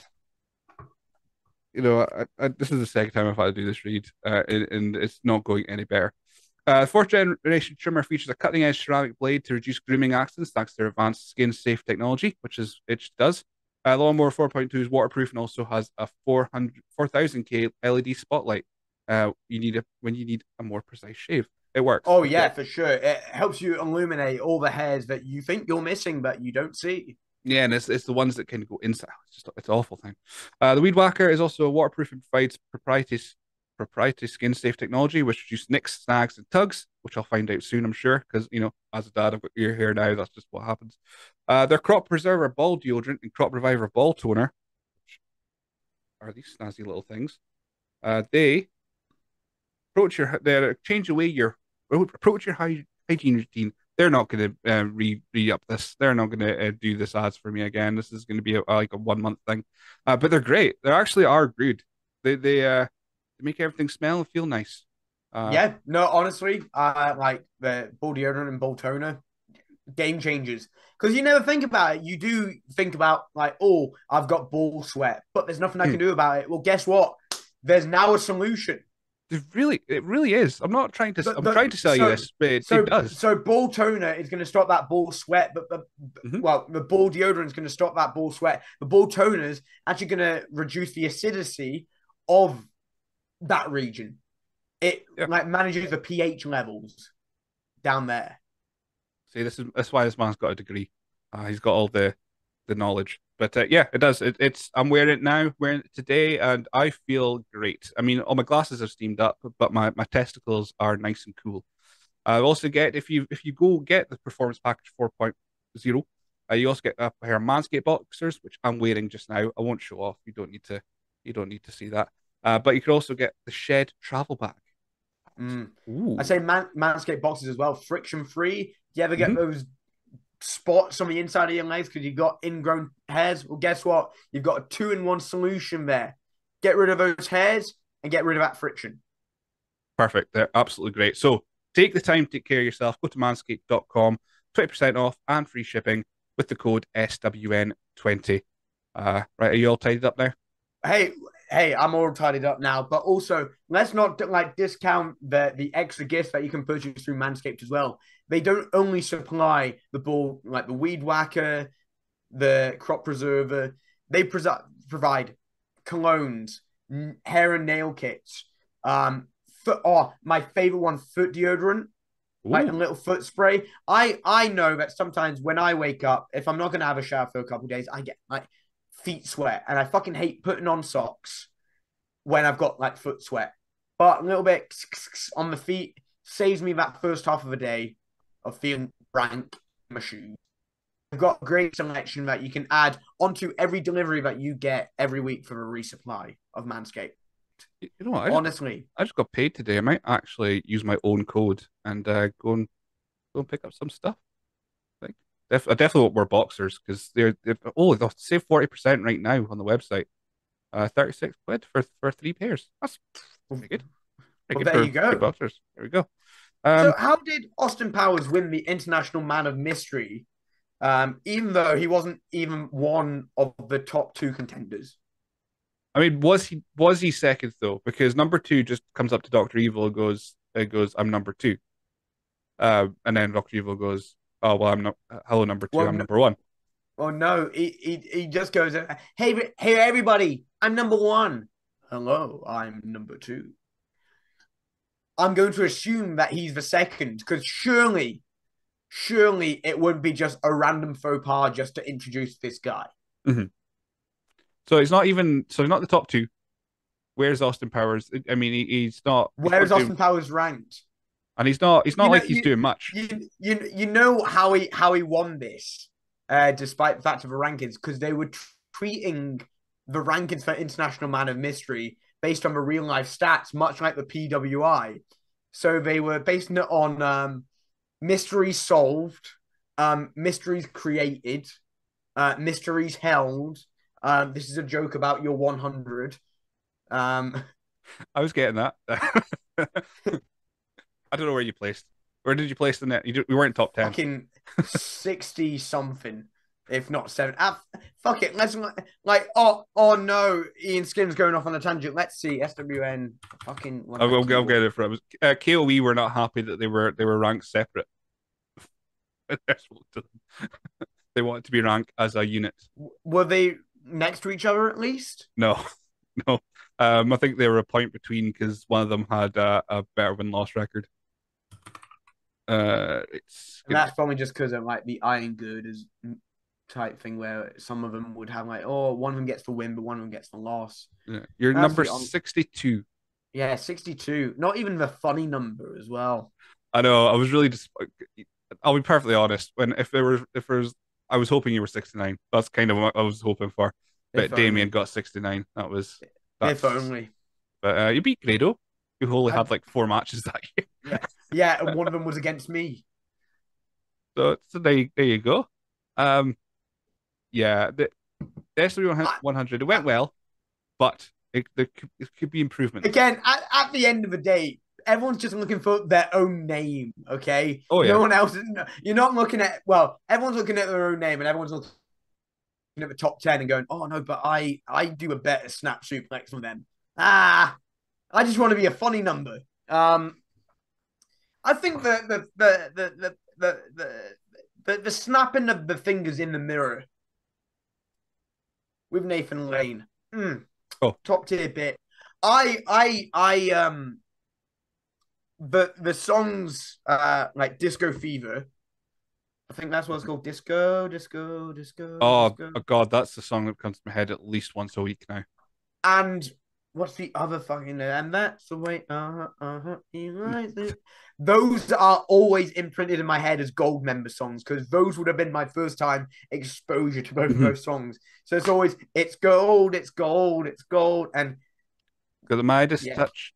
You know, I, I, this is the second time I've had to do this read, uh, and, and it's not going any better. Uh, fourth generation trimmer features a cutting edge ceramic blade to reduce grooming accidents thanks to their advanced skin safe technology, which is it does. Uh, Lawnmower 4.2 is waterproof and also has a 400 4000K LED spotlight. Uh, you need a when you need a more precise shave. It works. Oh yeah, for sure. It helps you illuminate all the hairs that you think you're missing but you don't see. Yeah, and it's, it's the ones that can go inside. It's just it's an awful thing. Uh, the Weed Whacker is also waterproof and provides proprietary proprietary skin safe technology, which reduces nicks, snags, and tugs, which I'll find out soon, I'm sure, because you know, as a dad, I've got ear hair now. That's just what happens. Uh, their Crop Preserver Ball Deodorant and Crop Reviver Ball Toner are these snazzy little things. Uh, they approach your they change the way your approach your hygiene routine. They're not going to uh, re re up this. They're not going to uh, do this ads for me again. This is going to be a, like a one month thing. Uh, but they're great. They actually are good. They they uh they make everything smell and feel nice. Uh, yeah, no, honestly, I like the ball deodorant and ball toner, game changers. Because you never think about it. You do think about like, oh, I've got ball sweat, but there's nothing I Hmm. can do about it. Well, guess what? There's now a solution. It really, it really is. I'm not trying to. But- I'm but- trying to sell so- you this, but it, So, it does. so ball toner is going to stop that ball sweat, but the Mhm. well, the ball deodorant is going to stop that ball sweat. The ball toner is actually going to reduce the acidity of that region. It Yeah. like manages the pH levels down there. See, this is that's why this man's got a degree. Uh, he's got all the the knowledge. But uh, yeah, it does. It, it's I'm wearing it now, wearing it today, and I feel great. I mean, all my glasses have steamed up, but my, my testicles are nice and cool. I also get if you if you go get the performance package 4.0, uh, you also get a pair of Manscaped boxers, which I'm wearing just now. I won't show off. You don't need to. You don't need to see that. Uh, but you could also get the Shed travel bag. Mm. I say man, Manscaped boxes as well, friction free. Do you ever get Mhm. those spots on the inside of your legs because you've got ingrown hairs? Well, guess what? You've got a two in one solution there. Get rid of those hairs and get rid of that friction. Perfect. They're absolutely great. So take the time to take care of yourself. Go to manscaped.com, 20% off and free shipping with the code SWN20. Uh, right, are you all tidied up now? Hey, hey, I'm all tidied up now. But also, let's not like discount the the extra gifts that you can purchase through Manscaped as well. They don't only supply the ball like the weed whacker, the crop preserver. They pres- provide colognes, hair and nail kits. Um, foot. Oh, my favorite one, foot deodorant, like a little foot spray. I I know that sometimes when I wake up, if I'm not gonna have a shower for a couple of days, I get like feet sweat, and I fucking hate putting on socks when I've got like foot sweat. But a little bit on the feet saves me that first half of a day of feeling rank in my shoes. I've got a great selection that you can add onto every delivery that you get every week for a resupply of Manscaped. you know what? I just, Honestly, I just got paid today. I might actually use my own code and uh, go and go and pick up some stuff. Like, def- I definitely want more boxers because they're, they're oh they'll save forty percent right now on the website. Uh, thirty six quid for for three pairs. That's pretty good. Pretty Well, good there you go. boxers. There we go. Um, so how did Austin Powers win the International Man of Mystery, um, even though he wasn't even one of the top two contenders? I mean, was he was he second though? Because number two just comes up to Doctor Evil and goes, it goes, I'm number two. Uh, and then Doctor Evil goes, oh well, I'm not. Hello, number two. Well, I'm no- number one. Oh no, he he, he just goes, "Hey, hey, everybody! I'm number one. Hello, I'm number two. I'm going to assume that he's the second because surely, surely it wouldn't be just a random faux pas just to introduce this guy. So it's not even. So not the top two. Where's Austin Powers? I mean, he, he's not. he's Where is not doing- Austin Powers ranked? and he's not he's not You know, like he's you- doing much. You you you know how he how he won this, uh, despite the fact of the rankings, because they were tr- treating the rankings for International Man of Mystery based on the real life stats, much like the PWI. So they were basing it on um, mysteries solved, um, mysteries created, uh, mysteries held. Um, this is a joke about your 100. Um, I was getting that. I don't know where you placed. Where did you place the net? You, we weren't top ten. fucking 60 something, if not seven. Ah, fuck it. Let's like, oh, oh no, Ian Skin's going off on a tangent. Let's see. SWN fucking. I'll, I'll, I'll get it for it. Uh, KOE were not happy that they were they were ranked separate. they wanted to be ranked as a unit. Were they next to each other at least? No, no. Um, I think they were a point between because one of them had uh, a better win loss record. Uh, it's And that's probably just because of like the Iron Girders type thing where some of them would have like, oh, one of them gets the win, but one of them gets the loss. yeah. You're That's number the on- sixty-two. Yeah, 62. Not even the funny number as well. I know. I was really just. I'll be perfectly honest. When if there were if there was, I was hoping you were sixty-nine. That's kind of what I was hoping for. But If Damien only. got sixty-nine. That was. If That's, only. But uh, you beat Grado, who only I- had like four matches that year. Yeah, and one of them was against me. So, so there, you, there you go. Um, yeah, the, the SW one hundred it went well, but it, there could, it could be improvement. Again, at, at the end of the day, everyone's just looking for their own name. Okay. Oh yeah. No one else. You're not looking at. Well, everyone's looking at their own name, and everyone's looking at the top ten and going, "Oh no, but I I do a better snap suplex from them." Ah, I just want to be a funny number. Um, I think the the the the the, the, the, the snapping of the fingers in the mirror with Nathan Lane. Mm, Oh. top tier bit. I I I um the the songs uh like Disco Fever. I think that's what it's called. Disco, disco, disco. Oh, disco. oh God, that's the song that comes to my head at least once a week now. And what's the other fucking and that's the way uh-huh, he likes it. Those are always imprinted in my head as Goldmember songs because those would have been my first time exposure to both of those songs. So it's always it's gold, it's gold, it's gold, and Because the Midas Yeah. touch,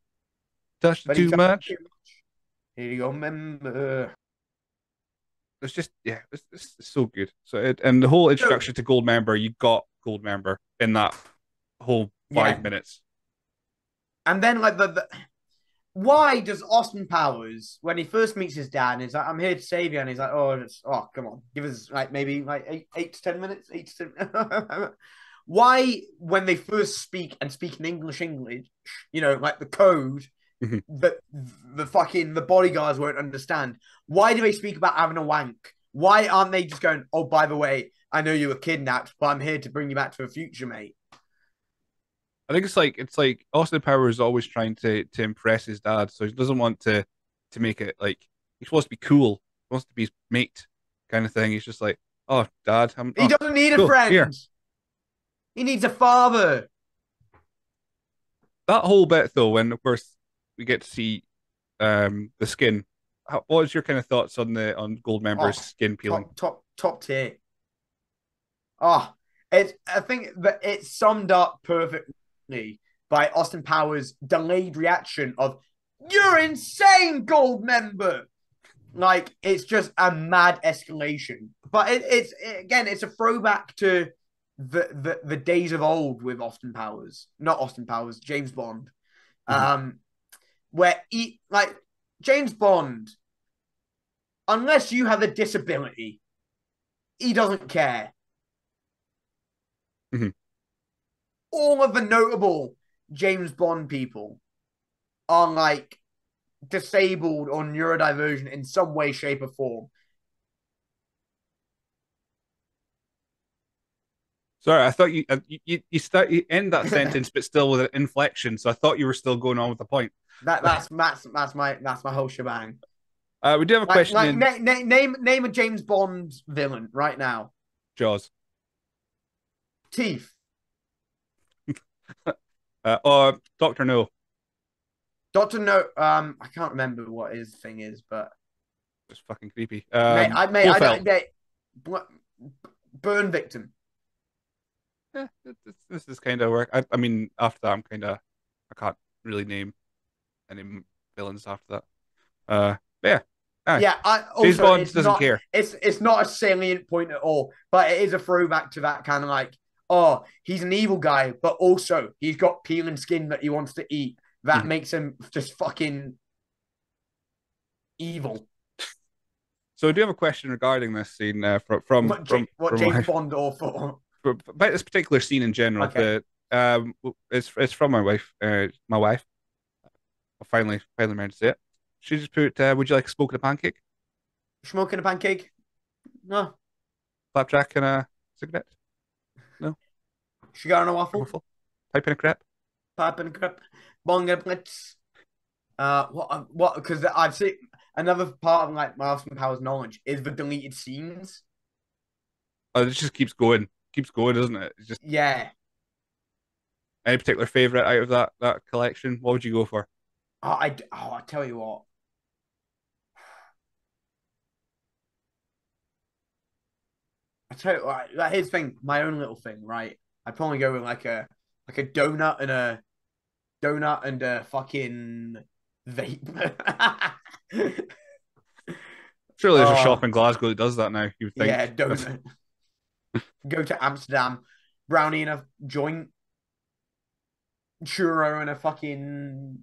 touched but too much. Here you go, member. It's just yeah, it's, it's, it's so good. So it, and the whole introduction to Goldmember, you got Goldmember in that whole five Yeah. minutes. And then like the, the why does Austin Powers when he first meets his dad and he's like, I'm here to save you, and he's like, Oh, it's, oh come on, give us like maybe like eight eight to ten minutes, eight to ten why when they first speak and speak in English English, you know, like the code Mhm. that the fucking the bodyguards won't understand. Why do they speak about having a wank? Why aren't they just going, Oh, by the way, I know you were kidnapped, but I'm here to bring you back to the future, mate. I think it's like it's like Austin Powers is always trying to to impress his dad, so he doesn't want to to make it like he's supposed to be cool, he wants to be his mate kind of thing. He's just like, oh, dad, I'm. He oh, doesn't need a friend. here. He needs a father. That whole bit though, when of course we get to see um the skin. How, what was your kind of thoughts on the on Goldmember's Oh, skin peeling? Top, top, top tier. Oh, it's. I think that it's summed up by Austin Powers' delayed reaction of "You're insane, Goldmember." Like it's just a mad escalation, but it, it's again, it's a throwback to the, the the days of old with Austin Powers, not Austin Powers, James Bond, Mhm. um, where he like James Bond, unless you have a disability, he doesn't care. Mhm. All of the notable James Bond people are like disabled or neurodivergent in some way, shape, or form. Sorry, I thought you uh, you you, you start you end that sentence, but still with an inflection. So I thought you were still going on with the point. That that's that's that's my that's my whole shebang. Uh, we do have a Like, question like in na- na- name name a James Bond villain right now. Jaws. Teeth. Uh, or Doctor No. Doctor No. Um, I can't remember what his thing is, but It's fucking creepy. Um, mate, I mate, I don't. Mate, burn victim. Yeah, this, this is kind of work. I, I mean, after that, I'm kind of I can't really name any villains after that. Uh, but yeah, Aye. Yeah, I also Bond doesn't not, care. It's it's not a salient point at all, but it is a throwback to that kind of like, oh, he's an evil guy, but also he's got peeling skin that he wants to eat. That Mhm. makes him just fucking evil. So I do have a question regarding this scene uh, from from What, from, what from James my- Bond or for? about this particular scene in general. Okay. The um, it's it's from my wife. Uh, my wife. I finally finally managed to say it. She just put, uh, "Would you like a smoke a pancake, Smoking a pancake? No. flapjack and a cigarette, Sugar and a waffle? waffle, pipe and a crepe?" Pipe and crepe? Bonga blitz? Uh, what? What? Because I've seen another part of like Austin Powers knowledge is the deleted scenes. Oh, it just keeps going, keeps going, doesn't it? It's just Yeah. any particular favorite out of that that collection. What would you go for? Oh, I oh, I tell you what. I tell you what, like, here's the thing, my own little thing, right? I'd probably go with like a like a donut and a donut and a fucking vape. Surely there's a Oh. shop in Glasgow that does that now. You think. yeah, donut. go to Amsterdam, brownie and a joint, churro and a fucking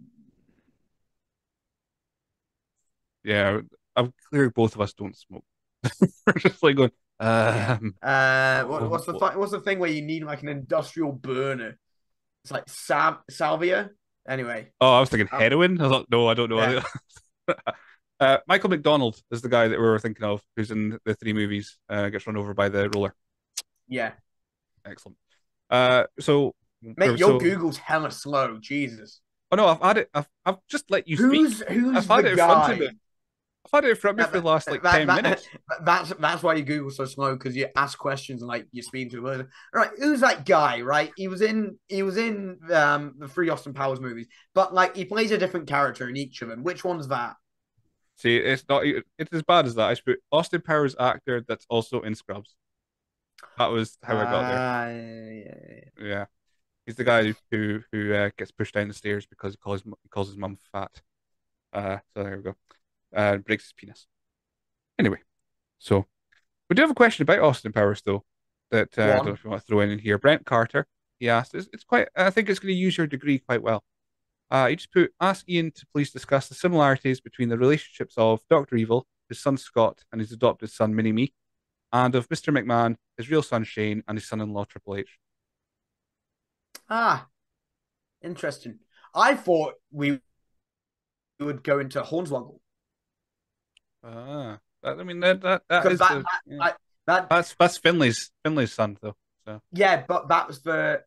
Yeah, I'm clear both of us don't smoke. We're just like going, um, Uh, what, what's the Oh, what's the thing where you need like an industrial burner? It's like sal- salvia. Anyway, oh, I was thinking Um, heroin. I thought, no, I don't know. Yeah. uh, Michael McDonald is the guy that we were thinking of, who's in the three movies, uh, gets run over by the roller. yeah, Excellent. Uh, so, mate, so- your Google's hella slow. Jesus, oh no, I've had it. I've, I've just let you speak. who's who's I've the it in front guy? Of. I've had it in front of me That- for the last like that- ten that- minutes. That's that's why you Google so slow because you ask questions and like you're speaking to a person. Right, who's that guy? Right, he was in he was in um the three Austin Powers movies, but like he plays a different character in each of them. Which one's that? See, it's not. It's as bad as that. I just put Austin Powers actor that's also in Scrubs. That was how I got there. Ah, yeah, yeah, yeah. Yeah, he's the guy who who uh, gets pushed down the stairs because he calls he calls his mum fat. Uh, so there we go. Uh, breaks his penis. Anyway, so we do have a question about Austin Powers though. That uh, I don't know if you want to throw in here. Brent Carter, he asked, it's, it's quite. I think it's going to use your degree quite well. Uh, he just put, ask Ian to please discuss the similarities between the relationships of Doctor Evil, his son Scott, and his adopted son Mini Me, and of Mr. McMahon, his real son Shane, and his son-in-law Triple H. Ah, interesting. I thought we would go into Hornswoggle. Ah, that, I mean that that, that is that- the- yeah. I- That that's that's Finley's Finley's son though. So yeah, but that was the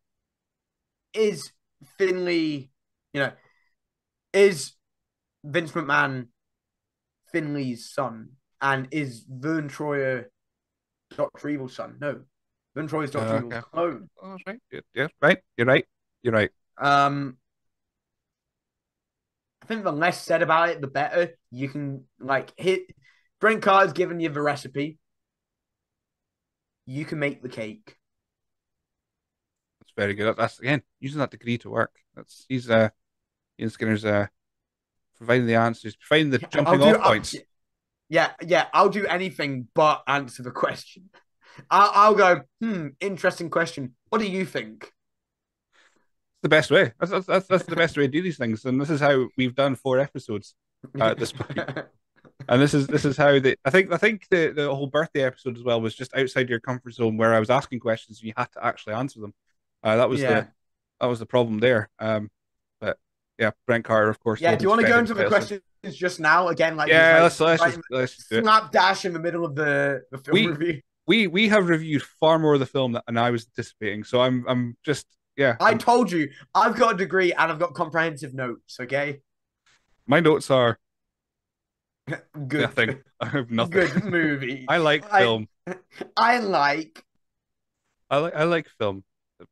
is Finley, you know, is Vince McMahon Finley's son, and is Vern Troyer Doctor Evil's son? No, Vern Troyer's Doctor Uh, Evil's okay. clone. oh, that's right. Yeah, right. You're right. You're right. Um, I think the less said about it, the better. You can like hit. Brent Carter's given you the recipe. You can make the cake. That's very good. That's again using that degree to work. That's he's uh Ian Skinner's uh providing the answers, providing the jumping do- off I'll- points. Yeah, yeah, I'll do anything but answer the question. I'll, I'll go, hmm, interesting question. What do you think? The best way. That's, that's that's that's the best way to do these things. And this is how we've done four episodes. Uh, at this point. And this is this is how the I think I think the, the whole birthday episode as well was just outside your comfort zone where I was asking questions and you had to actually answer them. Uh, that was yeah. the that was the problem there. Um, but yeah, Brent Carter, of course. Yeah, do you want to go into the questions just now? Again, like, Yeah, let's just, like, let's just, let's just it. slap dash in the middle of the, the film We- review. We we have reviewed far more of the film than I was anticipating, so I'm I'm just yeah. I told you, I've got a degree and I've got comprehensive notes, okay? my notes are Good. nothing. I have nothing. Good movie. I like film. I like. I like I like film.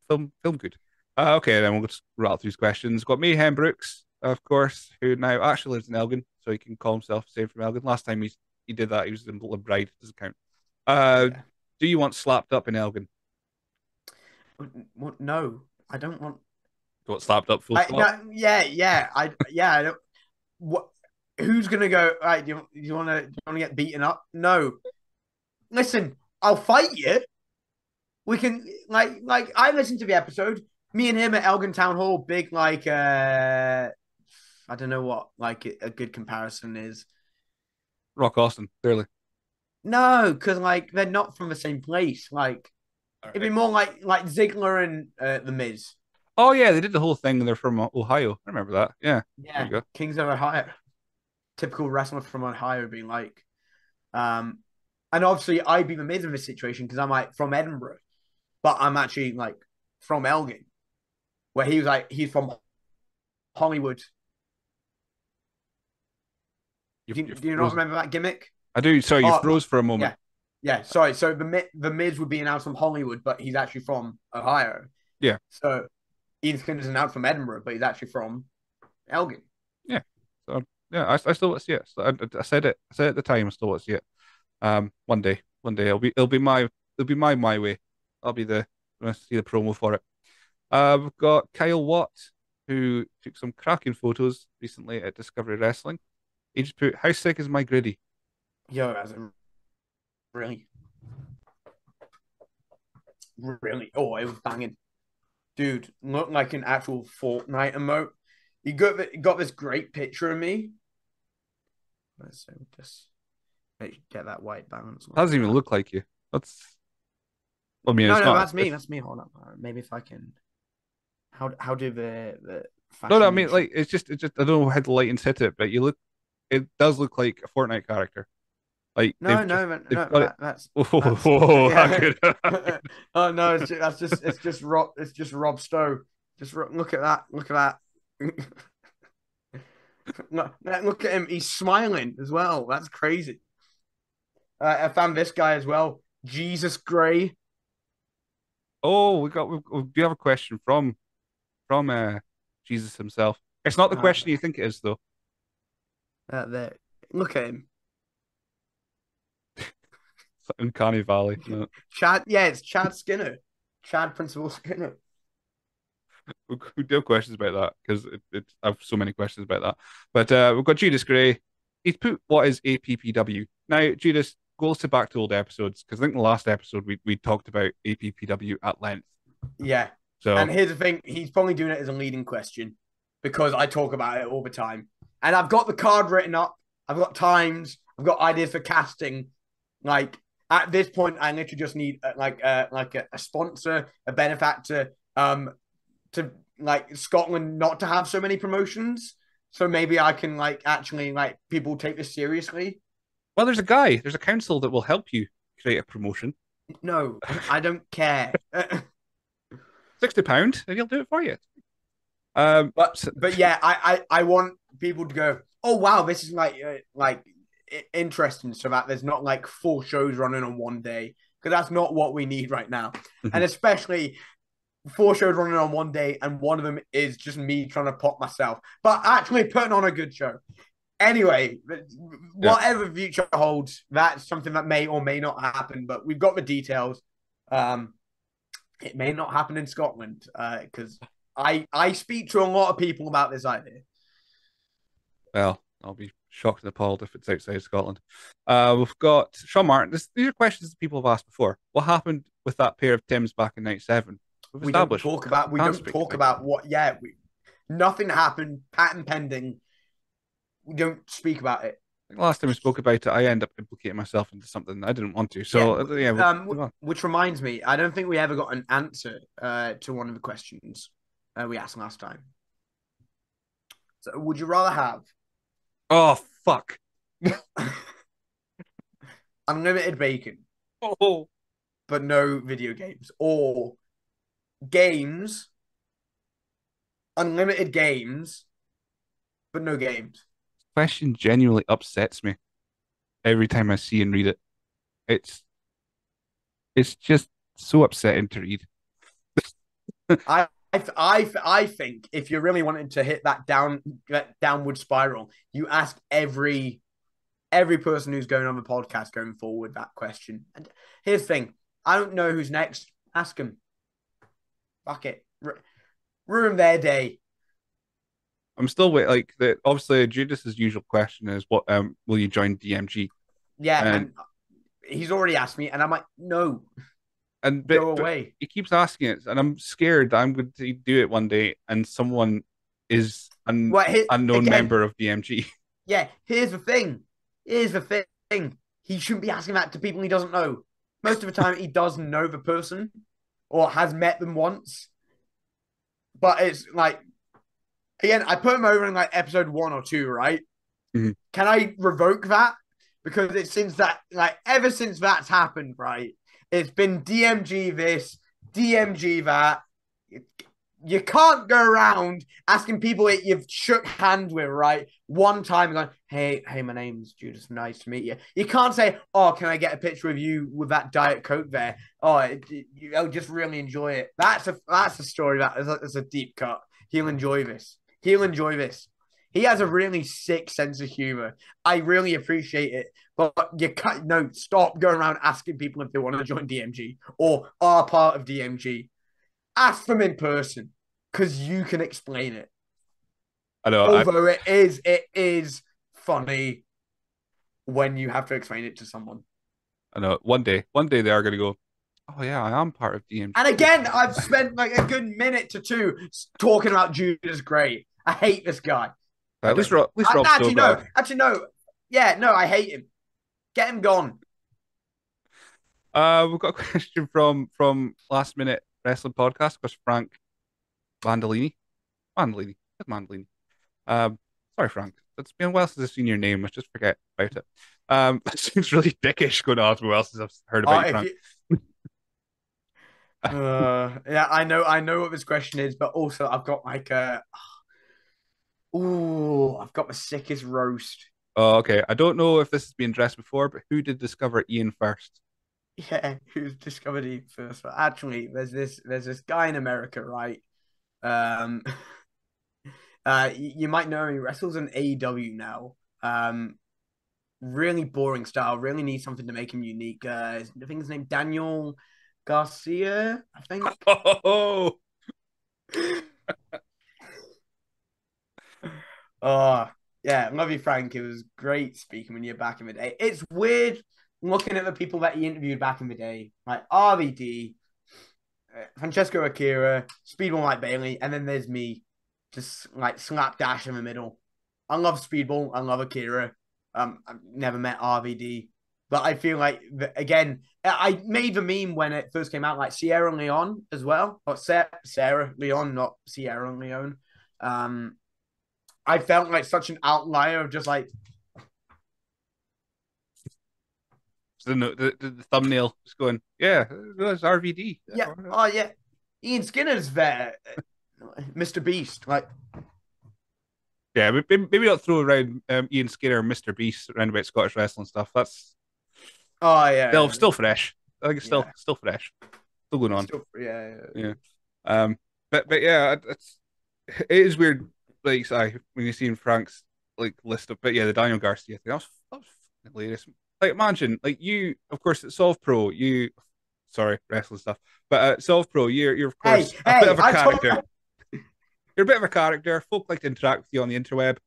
Film film good. Uh, okay, then we'll just rattle through these questions. Got Mayhem Brooks. of course, who now actually lives in Elgin, so he can call himself Sam from Elgin. Last time he he did that, he was in Little Bride. Doesn't count. Uh, Yeah. Do you want slapped up in Elgin? What? No, I don't want. Want slapped up full I, no, yeah, yeah, I yeah. I don't, what? Who's gonna go? Right, do you, you want to? Do you want to get beaten up? No. Listen, I'll fight you. We can like like I listened to the episode. Me and him at Elgin Town Hall. Big like uh, I don't know what like a good comparison is. Rock Austin, clearly. No, because like they're not from the same place. Like it'd be more like like Ziggler and uh, the Miz. Oh yeah, they did the whole thing. They're from Ohio. I remember that. Yeah. Yeah, you. Kings of Ohio. Typical wrestler from Ohio being like, um, and obviously I'd be the Miz in this situation because I'm like from Edinburgh, but I'm actually like from Elgin, where he was like he's from Hollywood. You, Do you, you do you not remember that gimmick? I do. Sorry, you Oh, froze for a moment. Yeah, sorry. So the Mi- the Miz would be announced from Hollywood, but he's actually from Ohio. Yeah. So Ethan is announced from Edinburgh, but he's actually from Elgin. Yeah, So yeah, I, I still want to see it. So I, I said it. I said it at the time. I still want to see it. Um, one day, one day, it'll be it'll be my it'll be my my way. I'll be the gonna see the promo for it. Uh, we've got Kyle Watt, who took some cracking photos recently at Discovery Wrestling. He just put, "How sick is my gritty?" Yo, as a really, really. Oh, it was banging, dude. Looked like an actual Fortnite emote. You got the, got this great picture of me. Let's just make- get that white balance. That doesn't even look like you. That's. I mean, No, no, not. that's me. That's me. Hold up. Uh, Maybe if I can. How how do the the No, no, I mean, like, it's just, it's just, I don't know how the lighting's hit it, but you look, it does look like a Fortnite character. Like, no, no, just- man, no. That, that's Whoa, That's- whoa, yeah. oh no, it's just, that's just it's just Rob it's just Rob Stowe. Just ro- look at that. Look at that. look, look at him. He's smiling as well. That's crazy. Uh, I found this guy as well. Jesus Gray. Oh, we got, we, we do have a question from, from, uh, Jesus himself. It's not the Ah. question you think it is, though. Uh, there. Look at him. Uncanny Valley. No. Chad. Yeah, it's Chad Skinner. Chad Principal Skinner. We, we do have questions about that because it, it, I have so many questions about that. But uh, we've got Judas Gray. He's put what is APPW. Now, Judas, goes to back to old episodes because I think the last episode we, we talked about APPW at length. Yeah. So, And here's the thing: he's probably doing it as a leading question because I talk about it all the time, and I've got the card written up. I've got times. I've got ideas for casting. Like at this point, I literally just need uh, like uh, like a, a sponsor, a benefactor, um, to like Scotland not to have so many promotions. So maybe I can like actually like people take this seriously. well, there's a guy, there's a council that will help you create a promotion. No, I don't care. Sixty pound, and he'll do it for you. Um, But but yeah, I, I I want people to go. Oh wow, this is like uh, like interesting, so that there's not like four shows running on one day because that's not what we need right now, Mhm. and especially four shows running on one day, and one of them is just me trying to pop myself, but actually putting on a good show. Anyway, whatever the future holds, that's something that may or may not happen, but we've got the details. Um, it may not happen in Scotland because I I speak to a lot of people about this idea. Well, I'll be shocked and appalled if it's outside Scotland. Uh, we've got Sean Martin. This, these are questions that people have asked before. What happened with that pair of Tims back in '97? We've don't talk about we don't speak talk about what. Yeah, we, nothing happened. Patent pending. We don't speak about it. Last time we spoke about it, I end up implicating myself into something I didn't want to. So uh, yeah, we'll um, which reminds me, I don't think we ever got an answer uh, to one of the questions uh, we asked last time. So, would you rather have Oh fuck! unlimited bacon Oh, but no video games, or games, unlimited games, but no games? question genuinely upsets me every time I see and read it. It's it's just so upsetting to read. I I, I I think if you're really wanting to hit that down that downward spiral, you ask every every person who's going on the podcast going forward that question. And here's the thing: I don't know who's next. Ask them. Fuck it, R- ruin their day. I'm still wait like the obviously Judas's usual question is what um will you join DMG? Yeah, And- and he's already asked me, and I'm like, no, And but, go away. he keeps asking it, and I'm scared that I'm going to do it one day, and someone is an Well, here- unknown again, member of DMG. Yeah, here's the thing. Here's the thing. He shouldn't be asking that to people he doesn't know. Most of the time, he does know the person or has met them once. But it's like, again, I put him over in like episode one or two, right? Mhm. Can I revoke that? Because it since that, like, ever since that's happened, right? It's been DMG this, DMG that. You can't go around asking people that you've shook hands with, right? One time going, hey, hey, my name's Judas. Nice to meet you. You can't say, oh, can I get a picture of you with that Diet Coke there? Oh, it, it- you, will just really enjoy it. That's a that's a story that is a, is a deep cut. He'll enjoy this. He'll enjoy this. He has a really sick sense of humor. I really appreciate it. But you can't no stop going around asking people if they want to join DMG or are part of DMG. Ask them in person because you can explain it. I know. I, Although it is it is funny when you have to explain it to someone. I know. One day, one day they are going to go. Oh yeah, I am part of DMG. And again, I've spent like a good minute to two talking about Judas Gray. I hate this guy. at least, Rob, at least Rob's actually, no. Actually, no. Yeah, no, I hate him. Get him gone. Uh, we've got a question from from last minute wrestling podcast because Frank Mandolini, Mandolini, Mandolini. Um, sorry, Frank. It's been a while since I've seen your name. Let's just forget about it. Um, it seems really dickish going on who else has I've heard about Uh, you, Frank. you- Uh, yeah, I know, I know what this question is, but also I've got like a. Ooh, I've got the sickest roast. Oh, okay. I don't know if this has been addressed before, but who did discover Ian first? Yeah, who's discovered it first? But actually, there's this there's this guy in America, right? Um, uh, you, you might know him. He wrestles in AEW now. Um, really boring style. Really need something to make him unique. Uh, I think his name Daniel Garcia. I think. Oh, Oh, yeah, love you, Frank. It was great speaking when you're back in the day. It's weird looking at the people that he interviewed back in the day, like RVD, uh, Francesco Akira, Speedball Mike Bailey, and then there's me, just like slapdash in the middle. I love Speedball. I love Akira. Um, I've never met RVD, but I feel like again, I made the meme when it first came out, like Sierra Leone as well, or Sa- Sarah Leone, not Sierra Leone. Um, I felt like such an outlier of just like the, the, the, the thumbnail just going, yeah, that's RVD. yeah, oh yeah, Ian Skinner's there, Mr. Beast. Like, Yeah, maybe, maybe not throw around um, Ian Skinner and Mr. Beast around about Scottish wrestling stuff. That's oh yeah, still still fresh. I think it's still Yeah. still fresh. Still going on. Still- yeah, yeah. Yeah. Um, but but yeah, it's it is weird. Like, I when you see Frank's like list of, but yeah, the Daniel Garcia thing that was that was hilarious. Like, imagine like you, of course, at SovPro, you, sorry, wrestling stuff, but uh, SovPro, you're you're of Hey, course a hey, bit of a I told- character. You're a bit of a character. Folk like to interact with you on the interweb.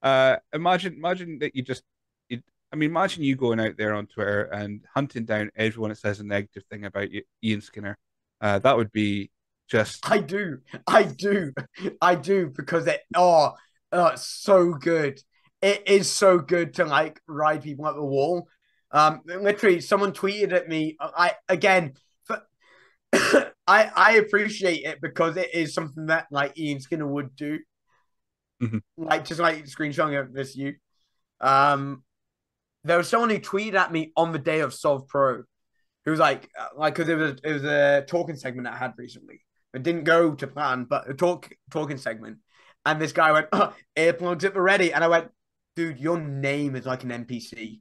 Uh, imagine imagine that you just. You, I mean, imagine you going out there on Twitter and hunting down everyone that says a negative thing about you, Ian Skinner. Uh, that would be just I do, I do, I do because it oh, oh, it's so good. It is so good to like ride people up the wall. Um, literally, someone tweeted at me. I again, for, I I appreciate it because it is something that like Ian Skinner would do. Mhm. Like just like screenshotting of this you. Um, there was someone who tweeted at me on the day of SovPro, who was like, uh, like because it was it was a talking segment I had recently. It didn't go to plan, but a talk talking segment, and this guy went, oh, "Earplugs at the ready," and I went, "Dude, your name is like an NPC."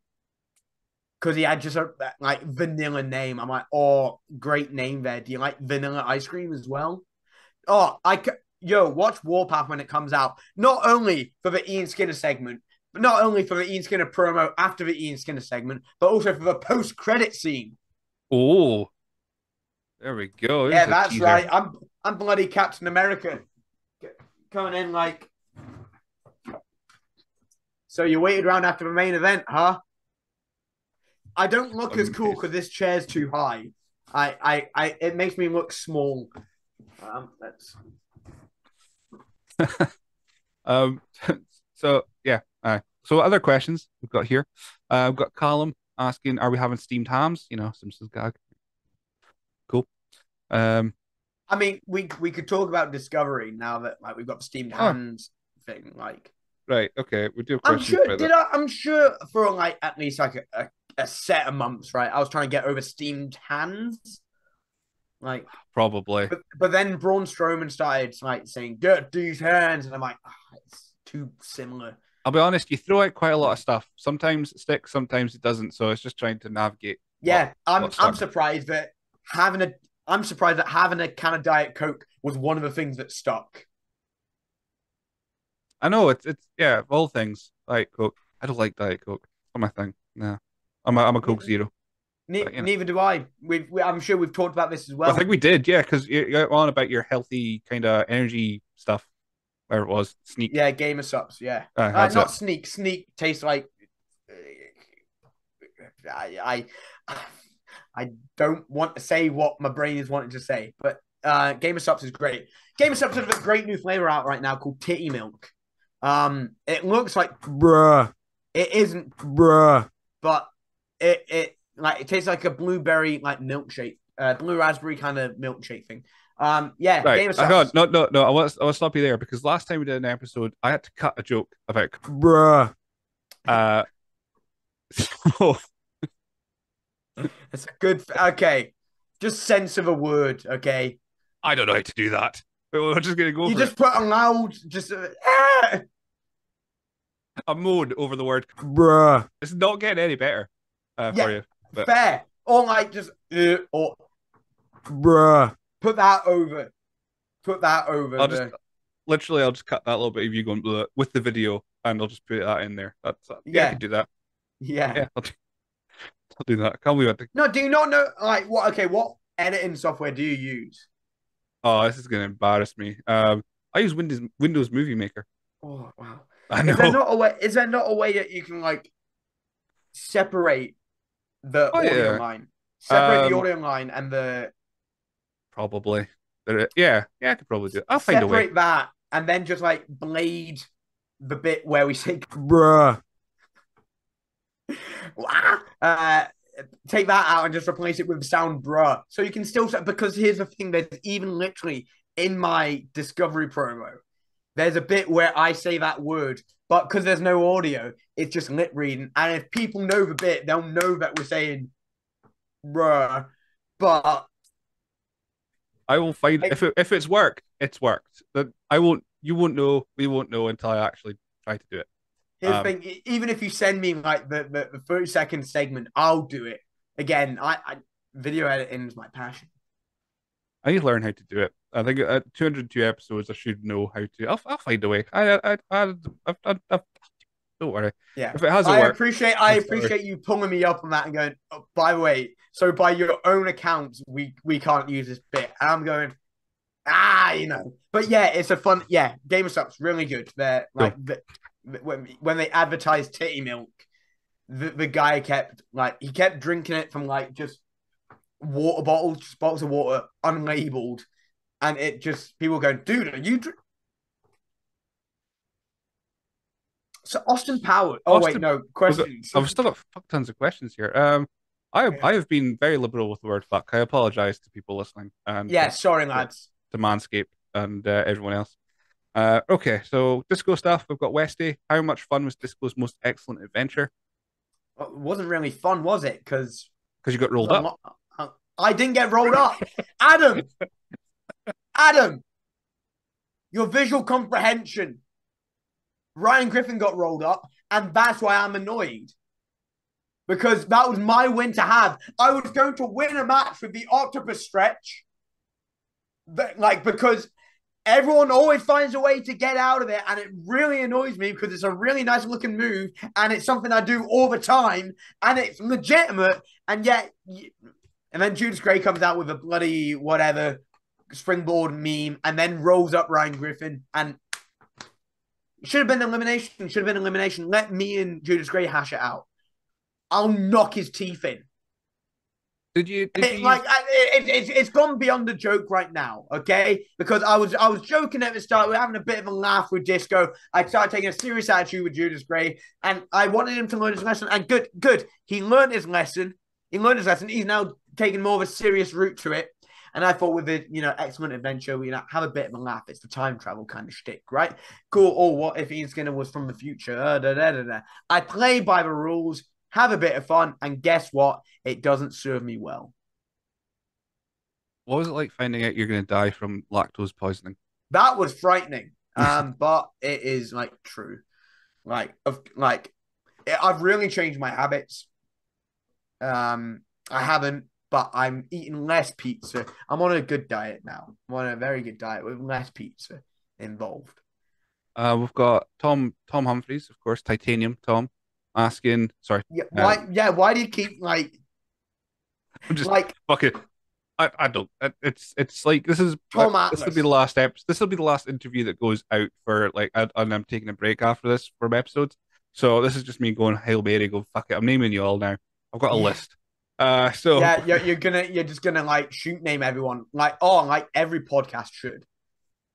Because he had just a like vanilla name. I'm like, oh, great name there. Do you like vanilla ice cream as well? Oh, I c- yo watch Warpath when it comes out. Not only for the Ian Skinner segment, but not only for the Ian Skinner promo after the Ian Skinner segment, but also for the post credit scene. Oh, there we go. There's yeah, that's teaser. right. I'm I'm bloody Captain America coming in like. So you waited around after the main event, huh? I don't look as cool because this chair's too high. I, I, I, it makes me look small. Um, that's Um, so yeah. Uh, so other questions we've got here. Uh, we've got Callum asking, "Are we having steamed hams?" You know, Simpsons gag. Um, I mean, we we could talk about Discovery now that like we've got the steamed Oh. hands thing. Like, right. Okay. We do I'm sure. Did that. I? I'm sure for like at least like a, a, a set of months, right? I was trying to get over steamed hands. Like, Probably. but but then Braun Strowman started like saying "get these hands," and I'm like, ah, it's too similar. I'll be honest. You throw out quite a lot of stuff. Sometimes it sticks. Sometimes it doesn't. So it's just trying to navigate. Yeah, what- I'm what's I'm surprised that having a I'm surprised that having a can of Diet Coke was one of the things that stuck. I know it's it's yeah. of All things like Coke. I don't like Diet Coke. It's not my thing. No. I'm a, I'm a Coke Zero. Ne- But, you know. Neither do I. We've, we, I'm sure we've talked about this as well. I think we did, yeah, because you're on about your healthy kind of energy stuff. Where it was sneak. yeah, Gamer Supps. Yeah, Uh, uh, not it. sneak. Sneak tastes like. I, I I don't want to say what my brain is wanting to say, but uh, Gamer Supps is great. Gamer Supps has a great new flavor out right now called Titty Milk. Um, it looks like bruh. It isn't bruh, but it it like it tastes like a blueberry like milkshake, uh, blue raspberry kind of milkshake thing. Um, yeah, Right. Game of. Subs. No, no, no. I want I want to stop you there because last time we did an episode, I had to cut a joke about bruh. Uh, so It's a good. Okay, just sense of a word. Okay, I don't know how to do that. We're just gonna go you just it. put a loud, just uh, ah, a moan over the word. bruh. It's not getting any better uh, Yeah. for you. But- Fair or like just uh, or bruh. Put that over. Put that over. I'll the- just literally, I'll just cut that little bit of you going with the video, and I'll just put that in there. That's uh, yeah, I Yeah. can do that. yeah. Yeah, I'll do, that. I can't believe I had to No, do you not know? Like what? Okay, what editing software do you use? Oh, this is gonna embarrass me. Um, I use Windows Windows Movie Maker. Oh wow. I know. Is there not a way? Is there not a way that you can like separate the Oh, audio yeah. line, separate the Um, audio line and the Probably. There- Yeah, yeah, I could probably do it. I'll find a way. separate that and then just like blade the bit where we say bruh. uh, take that out and just replace it with sound bruh. So you can still because here's the thing: there's even literally in my discovery promo, there's a bit where I say that word, but because there's no audio, it's just lip reading. And if people know the bit, they'll know that we're saying bruh. But I will find if it, if it's worked, it's worked. I won't. You won't know. We won't know until I actually try to do it. Here's Um, the thing: even if you send me like the, the, the 30 second segment, I'll do it. Again, I, I video editing is my passion. I need to learn how to do it. I think at 202 episodes, I should know how to. I'll, I'll find a way. I, I, I, I, I, I don't worry. Yeah. If it hasn't I worked, appreciate I appreciate you pulling me up on that and going, oh, by the way, so by your own accounts, we we can't use this bit. And I'm going, ah, you know. But yeah, it's a fun yeah, Gamer Supps really good. They're like the, when when they advertised titty milk, the, the guy kept like he kept drinking it from like just water bottles, just bottles of water, unlabeled. And it just people go, dude, are you dr-? So Austin Power. Oh wait, no questions. I've still got fuck tons of questions here. Um, I Yeah. I have been very liberal with the word fuck. I apologize to people listening and Yeah, to, sorry, lads. to Manscaped and uh, everyone else. Uh, okay, so disco stuff. We've got Westy. How much fun was Disco's most excellent adventure? It wasn't really fun, was it? Because Because you got rolled up. I didn't get rolled up. Adam, Adam, your visual comprehension. Ryan Griffin got rolled up, and that's why I'm annoyed. Because that was my win to have. I was going to win a match with the octopus stretch. But, like, because everyone always finds a way to get out of it, and it really annoys me because it's a really nice looking move, and it's something I do all the time, and it's legitimate, and yet, and then Judas Gray comes out with a bloody whatever springboard meme, and then rolls up Ryan Griffin, and should have been elimination, should have been elimination. Let me and Judas Gray hash it out. I'll knock his teeth in. Did you? Did It- you like it, it, it's it's gone beyond the joke right now, okay? Because I was I was joking at the start, we are having a bit of a laugh with Disco. I started taking a serious attitude with Judas Gray, and I wanted him to learn his lesson. And good, good, he learned his lesson. He learned his lesson. He's now taking more of a serious route to it. And I thought with the you know excellent adventure, we you know, have a bit of a laugh. It's the time travel kind of shtick, right? Cool. Oh, what if Ian Skinner was from the future? Uh, da, da, da. I play by the rules, have a bit of fun, and guess what? It doesn't serve me well. what was it like finding out you're going to die from lactose poisoning? That was frightening. Um, but it is like true. Like of like I've really changed my habits. Um, I haven't, but I'm eating less pizza. I'm on a good diet now. I'm on a very good diet with less pizza involved. Uh, we've got Tom Tom Humphreys, of course, Titanium Tom, asking. Sorry, Yeah, uh, why? Yeah, why do you keep like I'm just like fucking. I, I don't. Uh, it's it's like this is uh, Tom this will be the last episode. This will be the last interview that goes out for like, and and I'm taking a break after this from episodes. So this is just me going hail mary, go fuck it. I'm naming you all now. I've got a Yeah. list. Uh, so yeah, you're, you're gonna you're just gonna like shoot name everyone like oh like every podcast should.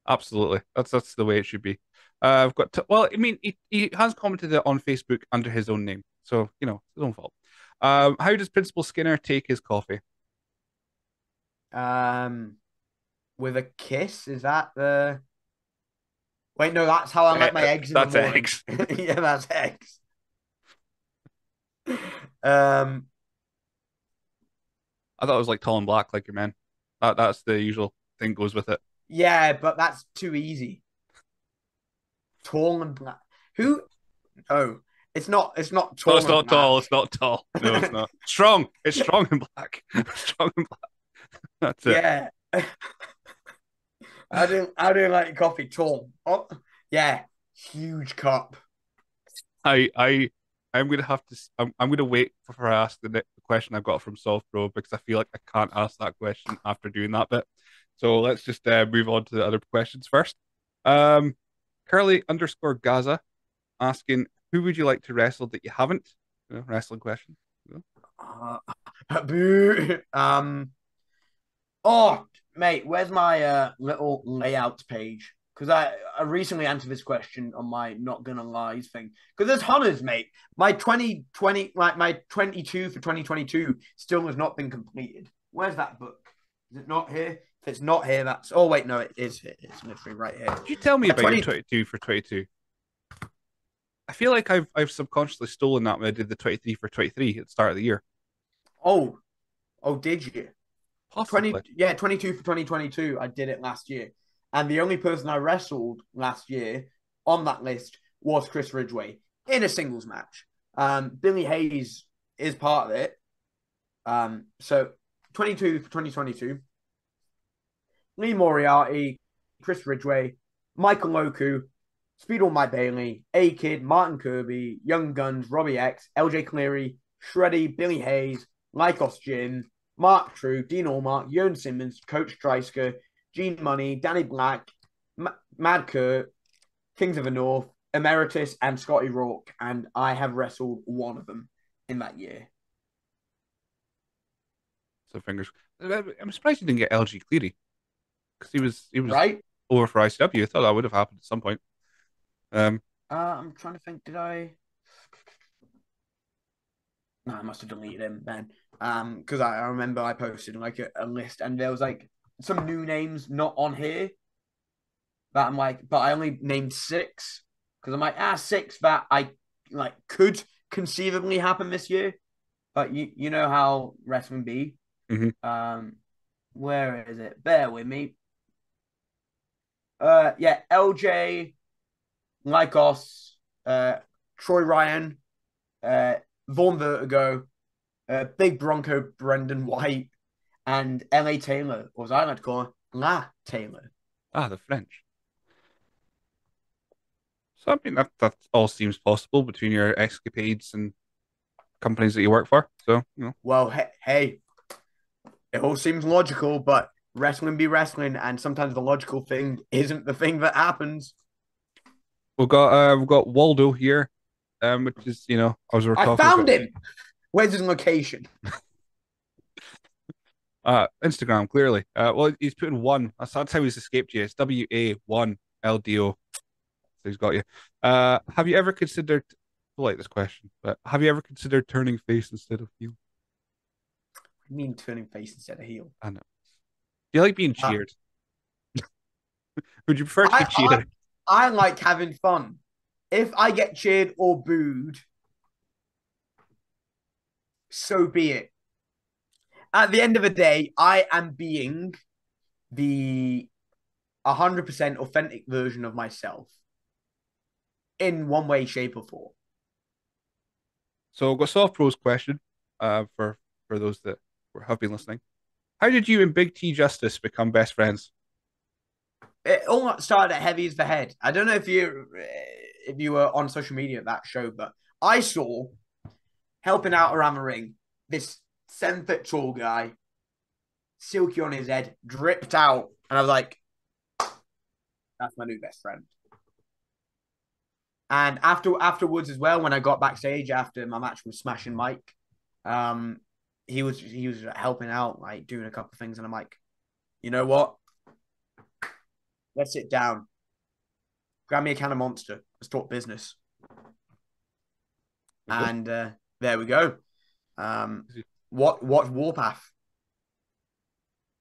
Absolutely. That's that's the way it should be. Uh, I've got to, well, I mean, he, he has commented it on Facebook under his own name, so you know, his own fault. Um, how does Principal Skinner take his coffee? Um, with a kiss, is that the? Wait, no, that's how I like my Eh, eggs in that's the morning. eggs. yeah, that's eggs. Um, I thought it was like tall and black, like your man. That that's the usual thing goes with it. yeah, but that's too easy. Tall and black. Who? Oh, it's not. It's not tall. No, it's and not black. tall. It's not tall. No, it's not. strong. It's strong and black. strong and black. That's it. Yeah. I do. I do like coffee tall. Oh, yeah, huge cup. I I I'm gonna have to. s- I'm, I'm gonna wait for her to ask the next question I've got from Solve Pro because I feel like I can't ask that question after doing that bit. So let's just uh, move on to the other questions first. Um, Curly underscore Gaza asking, who would you like to wrestle that you haven't? You know, wrestling question. Uh, boo. Um. Oh, mate, where's my uh, little layout page? Because I, I recently answered this question on my not gonna lies thing. Because there's honors, mate. My 2020, like my 22 for 2022 still has not been completed. Where's that book? Is it not here? If it's not here, that's. Oh wait, no, it is here. It's literally right here. Could you tell me about 20 your 22 for 22? I feel like I've I've subconsciously stolen that when I did the 23 for 23 at the start of the year. Oh, oh, did you? Possibly. 20 yeah 22 for 2022 i did it last year and the only person i wrestled last year on that list was chris ridgeway in a singles match um billy hayes is part of it um so 22 for 2022 lee moriarty chris ridgeway michael oku speedball mike bailey a kid martin kirby young guns robbie x lj cleary shreddy billy hayes lykos jin Mark True, Dean Allmark, Jörn Simmons, Coach Dreisker, Gene Munny, Danny Black, M- Mad Kurt, Kings of the North, Emeritus, and Scotty Rourke. And I have wrestled one of them in that year. So fingers. I'm surprised you didn't get LJ Cleary because he was he was Right? over for ICW. I thought that would have happened at some point. Um, Uh, I'm trying to think, did I? No, I must have deleted him then. Um, because I, I remember I posted like a, a list and there was like some new names not on here. That I'm like, but I only named six because I'm like, ah, six that I like could conceivably happen this year. But you you know how wrestling be. Mhm. Um, where is it? Bear with me. Uh, yeah, LJ, Lykos, uh, Troy Ryan, uh, Vaughn Vertigo, uh, Big Bronco Brendan White, and LA Taylor, or as I like to call her, La Taylor. Ah, the French. So I mean that that all seems possible between your escapades and companies that you work for. So you know, Well, he- hey, it all seems logical, but wrestling be wrestling, and sometimes the logical thing isn't the thing that happens. we've got uh we've got Waldo here, um, which is you know as we were I found him. Where's his location? uh Instagram clearly. Uh, well he's putting one. That's that's how he's escaped you. It's W A one L D O. So he's got you. Uh, have you ever considered? I like this question, but have you ever considered turning face instead of heel? I mean, turning face instead of heel. I know. Do you like being Uh, cheered? Would you prefer to be I, cheered? I, I like having fun. If I get cheered or booed, so be it. At the end of the day, I am being the 100% authentic version of myself in one way, shape, or form. So I've got SovPro's question uh, for for those that have been listening. How did you and Big T Justice become best friends? It all started at Heavy as the Head. I don't know if you if you were on social media at that show, but I saw helping out around the ring this seven foot tall guy, silky on his head, dripped out, and I was like, "That's my new best friend." And after afterwards as well, when I got backstage after my match with Smashing Mike, um, he was he was helping out, like doing a couple of things, and I'm like, you know what? Let's sit down. Grab me a can of Monster. Let's talk business. And uh, there we go. Um, it- what Warpath?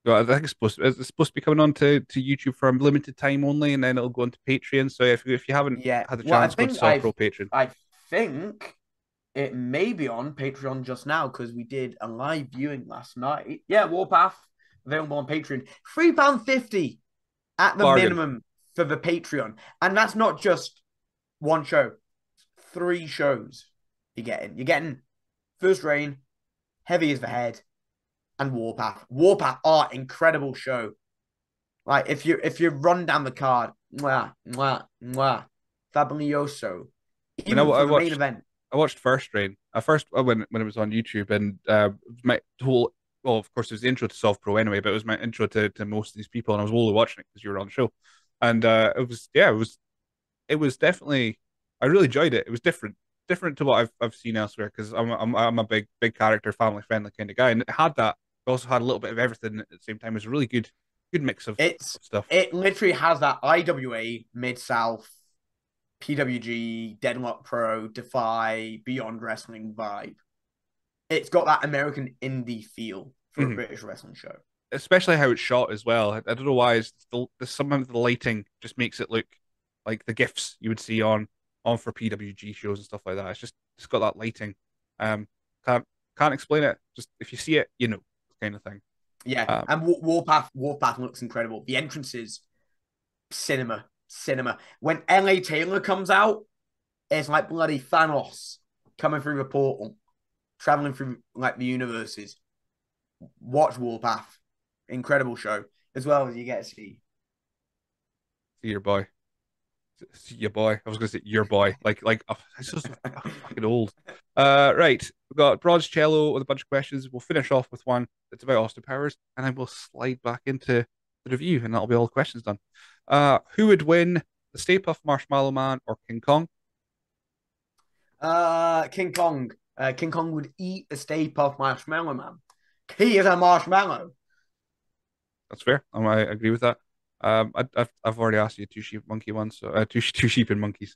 Well, I think it's supposed to, it's supposed to be coming on to, to YouTube for a limited time only, and then it'll go onto Patreon. So if if you haven't Yeah, had the well, chance, go to SovPro Patreon. I think it may be on Patreon just now because we did a live viewing last night. Yeah, Warpath available on Patreon. Three pound fifty at the Bargain. minimum for the Patreon, and that's not just one show. Three shows you're getting. You're getting First Rain, Heavy as the Head, and Warpath. Warpath are incredible show. Like if you if you run down the card, mwah, mwah, mwah, fabuloso. Even I- for I the watched- main event. I watched First Rain. I first uh, when when it was on YouTube, and uh, my whole well, of course, it was the intro to SovPro anyway, but it was my intro to, to most of these people, and I was only watching it because you were on the show, and uh, it was yeah, it was it was definitely I really enjoyed it. It was different, different to what I've I've seen elsewhere because I'm I'm I'm a big big character, family friendly kind of guy, and it had that. It also had a little bit of everything at the same time. It was a really good good mix of It's stuff. it literally has that IWA Mid South, PWG, Deadlock Pro, Defy, Beyond Wrestling vibe. It's got that American indie feel for Mhm. a British wrestling show. especially how it's shot as well. I, I don't know why. It's the, the sometimes the lighting just makes it look like the gifs you would see on on for PWG shows and stuff like that. It's just it's got that lighting. Um, can't can't explain it. Just if you see it, you know, kind of thing. Yeah, Um, and Warpath Warpath looks incredible. The entrances, cinema, cinema. When LA Taylor comes out, it's like bloody Thanos coming through the portal, traveling through like the universes. Watch Warpath, incredible show, as well as you get to see. See your boy. See your boy. I was gonna say your boy. Like like oh, it's just fucking old. Uh, right. We've got Broad's cello with a bunch of questions. We'll finish off with one that's about Austin Powers, and then we'll slide back into the review, and that'll be all the questions done. Uh, who would win, the Stay Puft Marshmallow Man or King Kong? Uh, King Kong. Uh, King Kong would eat a Stay Puft Marshmallow Man. He is a marshmallow. That's fair. Um, I agree with that. Um, I, I've I've already asked you two sheep monkey ones, so uh, two two sheep and monkeys,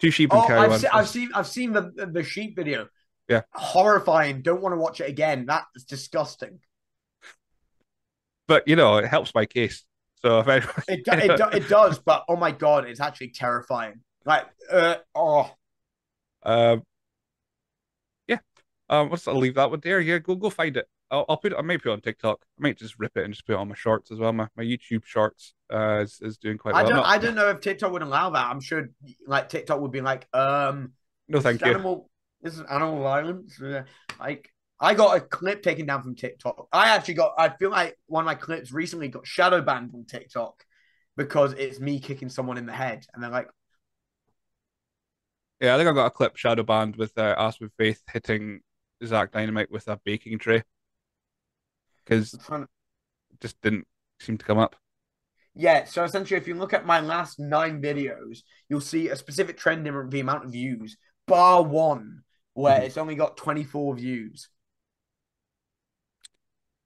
two sheep and Oh, cow I've, ones. se- I've seen I've seen the the sheep video. Yeah. horrifying. Don't want to watch it again. That's disgusting. But you know, it helps my case. So if I, It do, it, do, it does, but oh my god, it's actually terrifying. Like, uh, oh, um, yeah, um, let's I'll leave that one there. Yeah, go go find it. I'll, I'll put it. I might put it on TikTok. I might just rip it and just put it on my shorts as well. My my YouTube shorts uh is, is doing quite I well. don't Not- I don't know if TikTok would allow that. I'm sure like TikTok would be like, um, no, thank you. Animal, this is animal violence. Like, I got a clip taken down from TikTok. I actually got. I feel like one of my clips recently got shadow banned on TikTok because it's me kicking someone in the head, and they're like, Yeah, I think I got a clip shadow banned with uh, with Faith hitting Zach Dynamite with a baking tray because to- it just didn't seem to come up. Yeah, so essentially, if you look at my last nine videos, you'll see a specific trend in the amount of views, bar one, where Mhm. it's only got 24 views.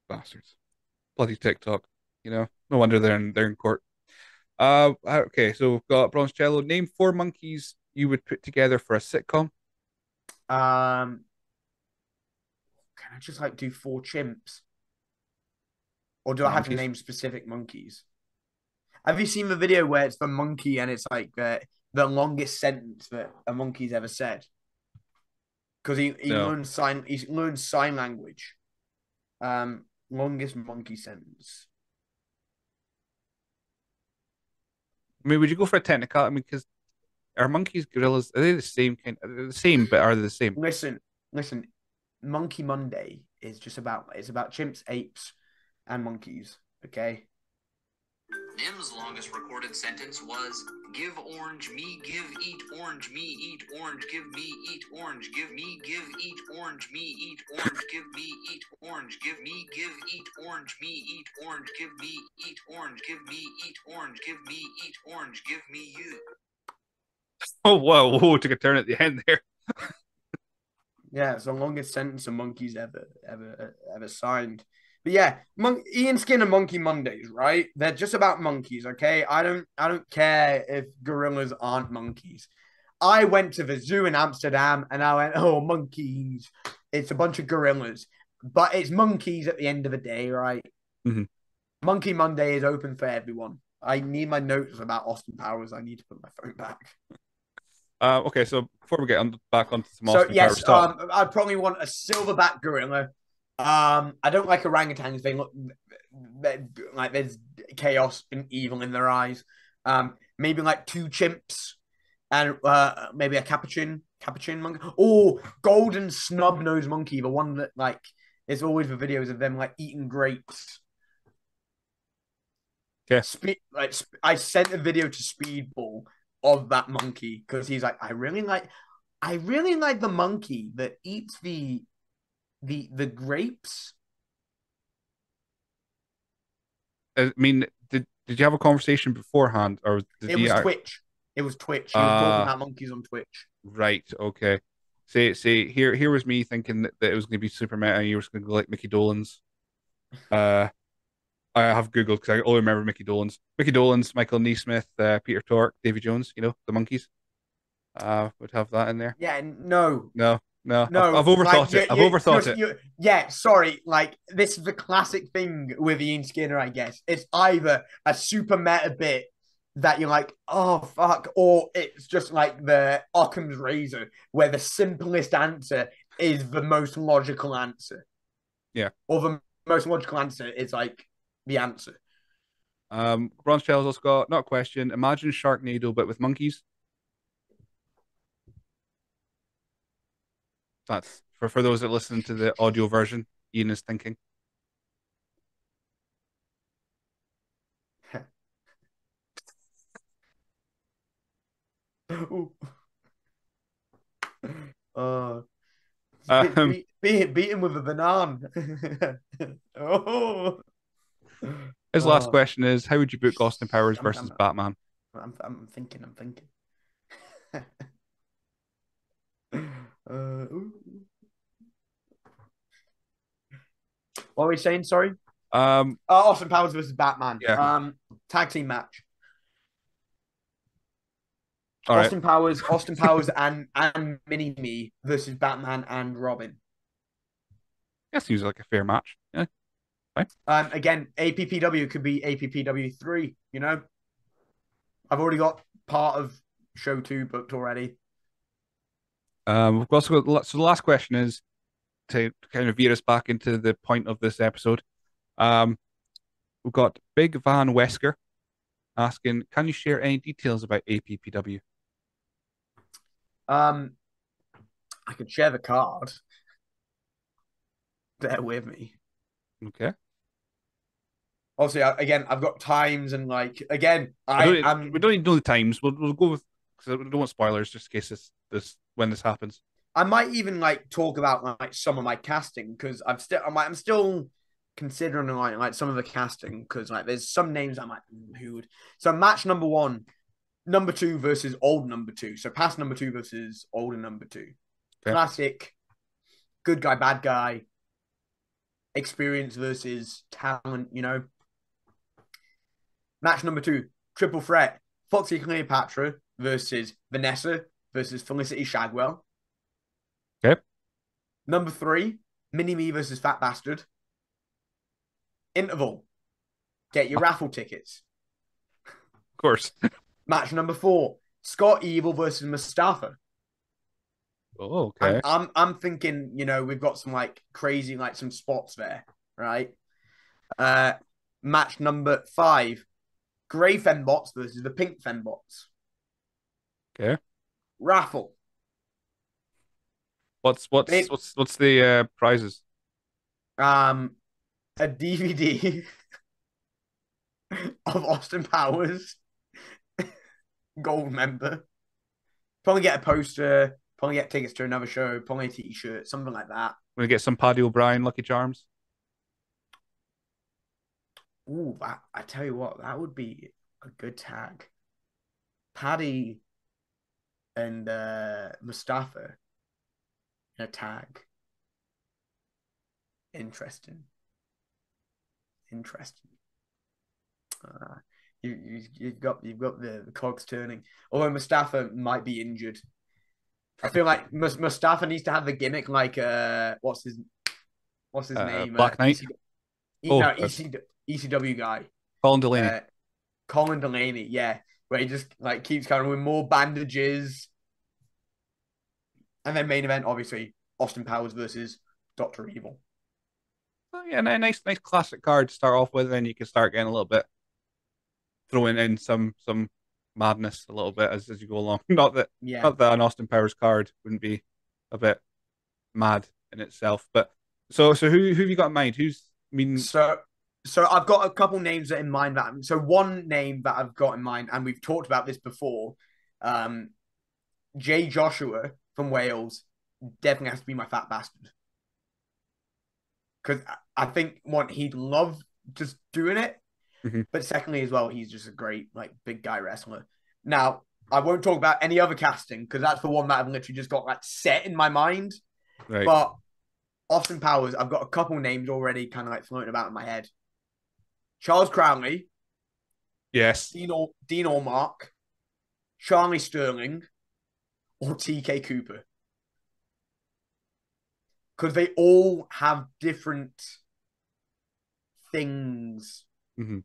Bastards. Bloody TikTok. You know, no wonder they're in they're in court. Uh, okay, so we've got Bronzello. Name four monkeys you would put together for a sitcom. Um, can I just like do four chimps? Or do I have to name specific monkeys? Have you seen the video where it's the monkey and it's like the, the longest sentence that a monkey's ever said? Because he, he No. learns sign he learns sign language. Um, longest monkey sentence. I mean, would you go for a technical? I mean, because are monkeys, gorillas, are they the same kind? Are they the same, but are they the same? Listen, listen. Monkey Monday is just about it's about chimps, apes, and monkeys. Okay. Nim's longest recorded sentence was Give orange, me, give, eat orange, me, eat orange, give me, eat orange, give me, give, eat orange, me, eat orange, give me, eat orange, give me, give, eat orange, me, eat orange, give me, eat orange, give me, eat orange, give me, eat orange, give me you. Oh, whoa, whoa, took a turn at the end there. Yeah, it's the longest sentence a monkey's ever ever ever signed. But yeah, Mon- Ian Skinner Monkey Mondays, right? They're just about monkeys, okay? I don't I don't care if gorillas aren't monkeys. I went to the zoo in Amsterdam and I went, oh monkeys. It's a bunch of gorillas. But it's monkeys at the end of the day, right? Mhm. Monkey Monday is open for everyone. I need my notes about Austin Powers. I need to put my phone back. Uh, okay, so before we get on back onto some So Austin yes, Powers stuff, um, I'd probably want a silverback gorilla. Um, I don't like orangutans. They look like there's chaos and evil in their eyes. Um, maybe like two chimps and uh, maybe a capuchin, capuchin monkey. Oh, golden snub nose monkey, the one that like there's always the videos of them like eating grapes. Speed like sp- I sent a video to Speedball of that monkey because he's like, I really like, I really like the monkey that eats the, the the grapes. I mean, did did you have a conversation beforehand, or It was Twitch. It was Twitch. He was Ah. talking about Monkees on Twitch. Right. Okay. See, see, here, here was me thinking that, that it was going to be super meta, and you were going to go like Mickey Dolenz. Uh, I have Googled because I only remember Mickey Dolenz, Mickey Dolenz, Michael Nesmith, uh, Peter Tork, Davy Jones. You know, the monkeys. Uh, would have that in there. Yeah, no, No, no, no. I've, I've overthought like, it. you- I've you- overthought it. you're- yeah, sorry. Like this is the classic thing with Ian Skinner, I guess. It's either a super meta bit that you're like, oh fuck, or it's just like the Occam's razor, where the simplest answer is the most logical answer. Yeah. Or the most logical answer is like the answer. Um, Bronze also got not a question. Imagine Sharknado, but with monkeys. That's for for those that listen to the audio version. Ian is thinking. Uh, Um, beat, beat, beat him with a banana. oh, His last Uh, question is: How would you book Austin Powers I'm- versus I'm- Batman? I'm, I'm thinking, I'm thinking. uh, what are we saying? Sorry. Um, Uh, Austin Powers versus Batman. Yeah. Um, tag team match. all right. Austin Powers, Austin Powers, and and Mini Me versus Batman and Robin. That seems like a fair match. Yeah. Right. Um, again, APPW could be APPW three. You know, I've already got part of show two booked already. Um, we've also got so the last question is to kind of veer us back into the point of this episode. Um, we've got Big Van Wesker asking, "Can you share any details about APPW?" Um, I could share the card. Bear with me. Okay. Obviously, I, again, I've got times and like again, We I don't, am we don't need to know the times. We'll, we'll go with because we don't want spoilers just in case this this when this happens. I might even like talk about like some of my casting because I'm still I'm, like, I'm still considering like like some of the casting because like there's some names I'm like mm, who would so match number one, number two versus old number two. So past number two versus older number two. Classic, good guy, bad guy, experience versus talent. You know. Match number two, triple threat: Foxy Cleopatra versus Vanessa versus Felicity Shagwell. Okay. Number three, Mini Me versus Fat Bastard. Interval. Get your raffle tickets. Of course. Match number four, Scott Evil versus Mustafa. Oh, okay. I'm, I'm I'm thinking, you know, we've got some like crazy, like some spots there, right? Uh match number five, Grey Fembots versus the Pink Fembots. Okay. Raffle. What's what's what's what's the uh, prizes? Um a DVD of Austin Powers Goldmember. Probably get a poster, probably get tickets to another show, probably a t-shirt, something like that. We're gonna get some Paddy O'Brien Lucky Charms. Ooh, that, I tell you what, that would be a good tag. Paddy and uh, Mustafa in a tag. Interesting. Interesting. Uh, you, you you've got you've got the, the cogs turning. Although Mustafa might be injured. I feel like Mus- Mustafa needs to have the gimmick like uh what's his what's his Uh, name? Black uh, Knight? EC- Oh, no, uh, EC- ECW guy. Colin Delaney. Uh, Colin Delaney, yeah, where he just like keeps coming with more bandages. And then main event, obviously, Austin Powers versus Doctor Evil. Oh, yeah, nice, nice classic card to start off with, and you can start getting a little bit throwing in some some madness a little bit as, as you go along. Not that Yeah, not that an Austin Powers card wouldn't be a bit mad in itself, but so so who who have you got in mind? Who's I mean So, so I've got a couple names in mind that. So one name that I've got in mind, and we've talked about this before. Um, Jay Joshua from Wales definitely has to be my fat bastard because I think one he'd love just doing it, Mhm. but secondly as well he's just a great like big guy wrestler. Now I won't talk about any other casting because that's the one that I've literally just got like set in my mind. right? But Austin Powers, I've got a couple names already kind of like floating about in my head. Charles Crowley, yes, Dean, Or- Dean Allmark, Charlie Sterling, or TK Cooper. Because they all have different things. Mhm.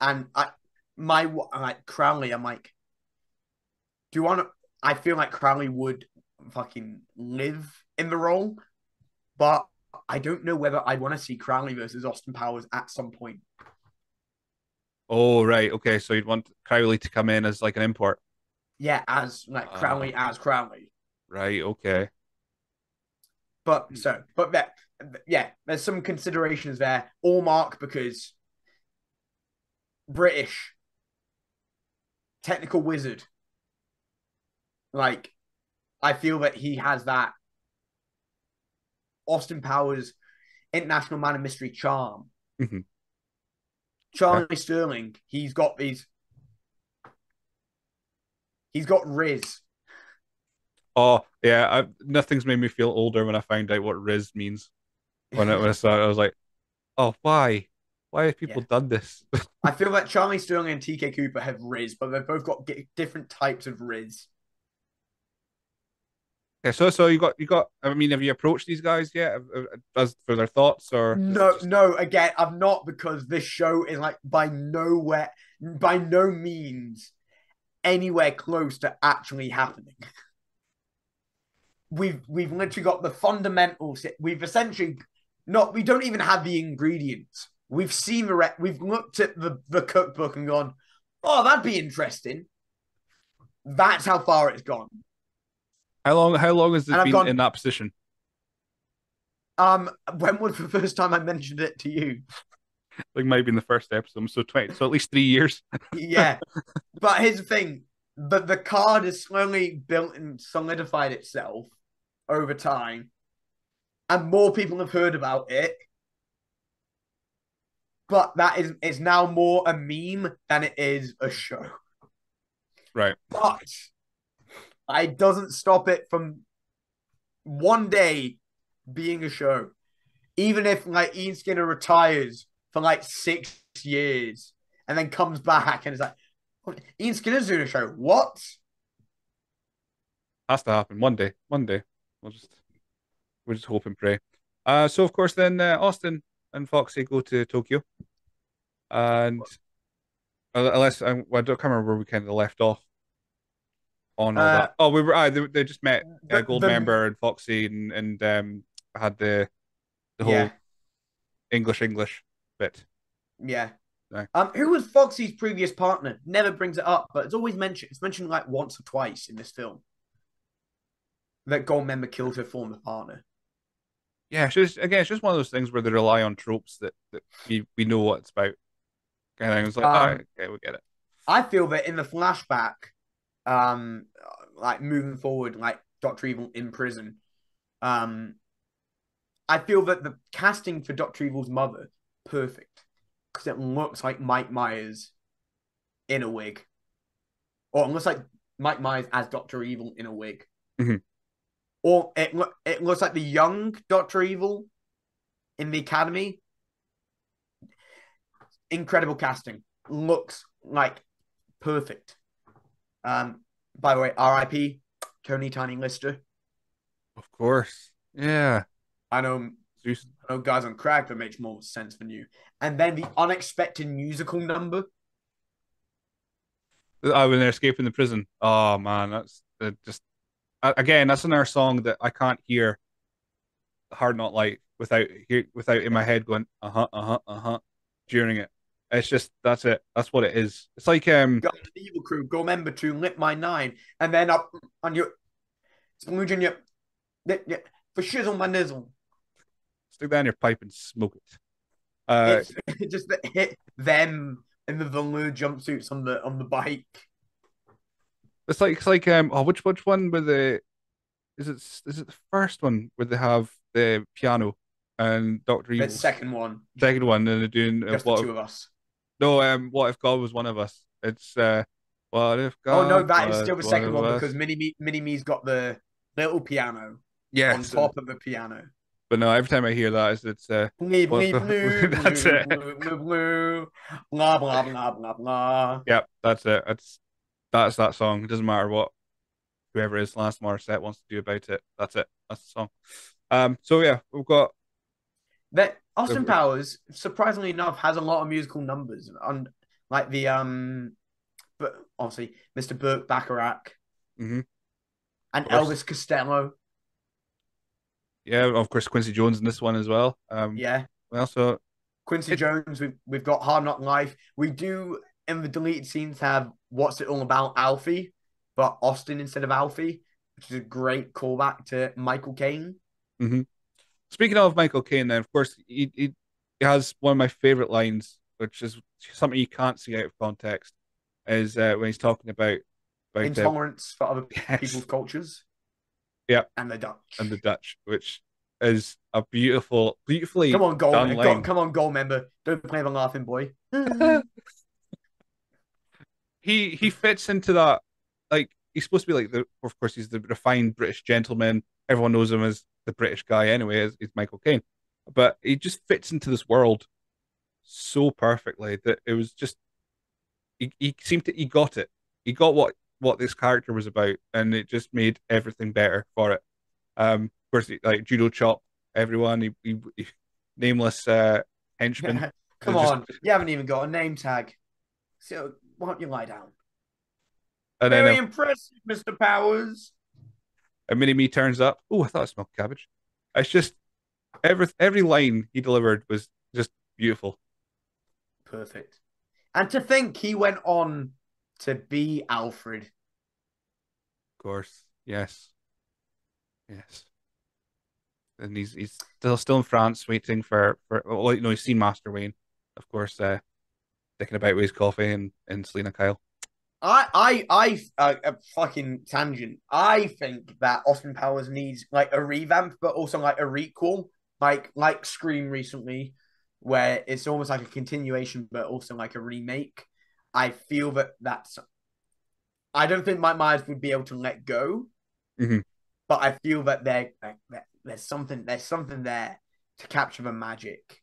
And I, my, like, Crowley, I'm like, do you want to? I feel like Crowley would fucking live in the role, but I don't know whether I'd want to see Crowley versus Austin Powers at some point. Oh right, okay. So you'd want Crowley to come in as like an import, Yeah, as like Ah. Crowley as Crowley. right? Okay, But so, but that, yeah, there's some considerations there. Allmark because British technical wizard. Like, I feel that he has that Austin Powers international man of mystery charm. Mhm. Charlie Sterling, he's got these. He's got Riz. Oh yeah, I, nothing's made me feel older when I found out what Riz means. When I, when I saw it, I was like, oh, why? Why have people done this? I feel that Charlie Sterling and TK Cooper have Riz, but they've both got different types of Riz. Okay, so so you got you got. I mean, have you approached these guys yet? As for their thoughts or No, just- no, again, I've not because this show is like by nowhere, by no means anywhere close to actually happening. We've we've literally got the fundamentals. We've essentially not. We don't even have the ingredients. We've seen the. We've looked at the the cookbook and gone, "Oh, that'd be interesting." That's how far it's gone. How long? How long has it been gone- in that position? Um, when was the first time I mentioned it to you? like might be in the first episode. So twenty, so at least three years. yeah, but here's the thing: the the card has slowly built and solidified itself over time, and more people have heard about it. But that is is now more a meme than it is a show. Right. But it doesn't stop it from one day being a show. Even if like Ian Skinner retires for like six years and then comes back and is like, Ian Skinner's doing a show. What? Has to happen one day. One day. We'll just we'll just hope and pray. Uh, so of course then uh, Austin and Foxy go to Tokyo, and uh, unless I, I don't can't remember where we kind of left off on all Uh, that. Oh, we were. Uh, they, they just met uh, Gold the- Member and Foxy and and um had the the whole Yeah, English English bit. yeah. No. Um, who was Foxy's previous partner? Never brings it up, but it's always mentioned. It's mentioned like once or twice in this film. That Goldmember killed her former partner. Yeah, it's just again, it's just one of those things where they rely on tropes that that we, we know what it's about. Kind of thing. It's like, Um, all right, okay, we get it. I feel that in the flashback, um, like moving forward, like Doctor Evil in prison, um, I feel that the casting for Doctor Evil's mother perfect because it looks like Mike Myers in a wig, or it looks like Mike Myers as Doctor Evil in a wig, Mhm. or it lo- it looks like the young Doctor Evil in the Academy. Incredible casting, looks like perfect. Um, by the way, R.I.P. Tony Tiny Lister. Of course. Yeah. I know. I know, guys on crack that makes more sense than you. And then the unexpected musical number. Oh, when they're escaping the prison. Oh man, that's uh, just uh, again, that's another song that I can't hear Hard Knock Life without without in my head going uh-huh, uh-huh, uh-huh during it. It's just that's it. That's what it is. It's like um Got the evil crew. Go member to lit my nine, and then up on your splooge your yeah, for shizzle my nizzle. stick that in your pipe and smoke it. Uh it's just that hit them in the velour jumpsuits on the on the bike. it's like it's like um oh which which one with the is it is it the first one where they have the piano and Doctor The Evil second one, second one and they're doing just the what two of us. No, um, what if God was one of us? It's uh, what if God? Oh no, that is still the second of one because Mini Me Mini Me's got the little piano yes, on top of the piano. but no, every time I hear that, it's, it's uh, Blee, What blee, the- blue, That's blue, it. blue, blue, blue, blah, blah, blah, blah, blah. yeah, that's it. It's that's that song. It doesn't matter what whoever is last Morissette wants to do about it. That's it. That's the song. Um, so yeah, we've got That Austin. Powers, surprisingly enough, has a lot of musical numbers on like the um, but obviously Mr. Burt Bacharach Mhm. and Elvis Costello. yeah, of course Quincy Jones in this one as well. Um, Yeah, we also Quincy It- Jones. We've we've got Hard Knock Life. We do in the deleted scenes have What's It All About Alfie, but Austin instead of Alfie, which is a great callback to Michael Caine. Speaking of Michael Caine, then of course he, he he has one of my favorite lines, which is something you can't see out of context, is uh, when he's talking about about uh, Intolerance for other yes. people's cultures. Yeah. and the Dutch. and the Dutch, which is a beautiful, beautifully Come on, goal, done go, come on, Goldmember. Don't play the laughing boy. he he fits into that. Like he's supposed to be like the, of course, he's the refined British gentleman. Everyone knows him as the British guy anyway. Is, is Michael Caine, but he just fits into this world so perfectly that it was just he, he seemed to he got it. He got what what this character was about, and it just made everything better for it. Um, of course, like judo chop everyone. He, he, he nameless uh, henchman. Come Just- on, you haven't even got a name tag. So why don't you lie down? And then Very a, impressive, Mr. Powers. A mini me turns up. Oh, I thought I smelled cabbage. It's just every every line he delivered was just beautiful. Perfect. And to think he went on to be Alfred. Of course, yes, yes. And he's he's still still in France, waiting for for. Well, you know, he's seen Master Wayne, of course, uh, thinking about with his coffee and, and Selina Kyle. I, I, I, uh, a fucking tangent. I think that Austin Powers needs like a revamp, but also like a recall, like like Scream recently, where it's almost like a continuation, but also like a remake. I feel that that's. I don't think Mike Myers would be able to let go, Mhm. but I feel that there, that there's something, there's something there to capture the magic.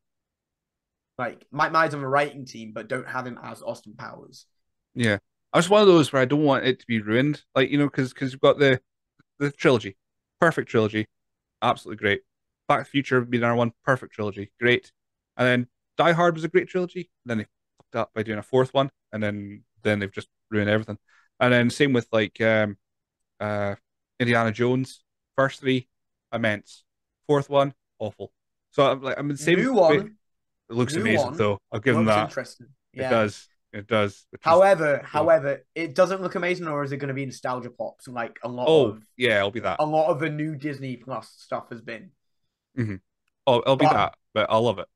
Like Mike Myers on the writing team, but don't have him as Austin Powers. Yeah, I was one of those where I don't want it to be ruined, like you know, because because you've got the the trilogy, perfect trilogy, absolutely great. Back to the Future would be another one, perfect trilogy, great. And then Die Hard was a great trilogy. Then they fucked up by doing a fourth one, and then then they've just ruined everything. And then same with like um, uh, Indiana Jones, first three immense, fourth one awful. So I'm like I'm the same. New one. It looks new amazing one though. I'll give them that. interesting. It does. It does. is- However, however, it doesn't look amazing, or is it going to be nostalgia pops like a lot oh of yeah, it'll be that. a lot of the new Disney Plus stuff has been? Oh, it'll be that. But I love it.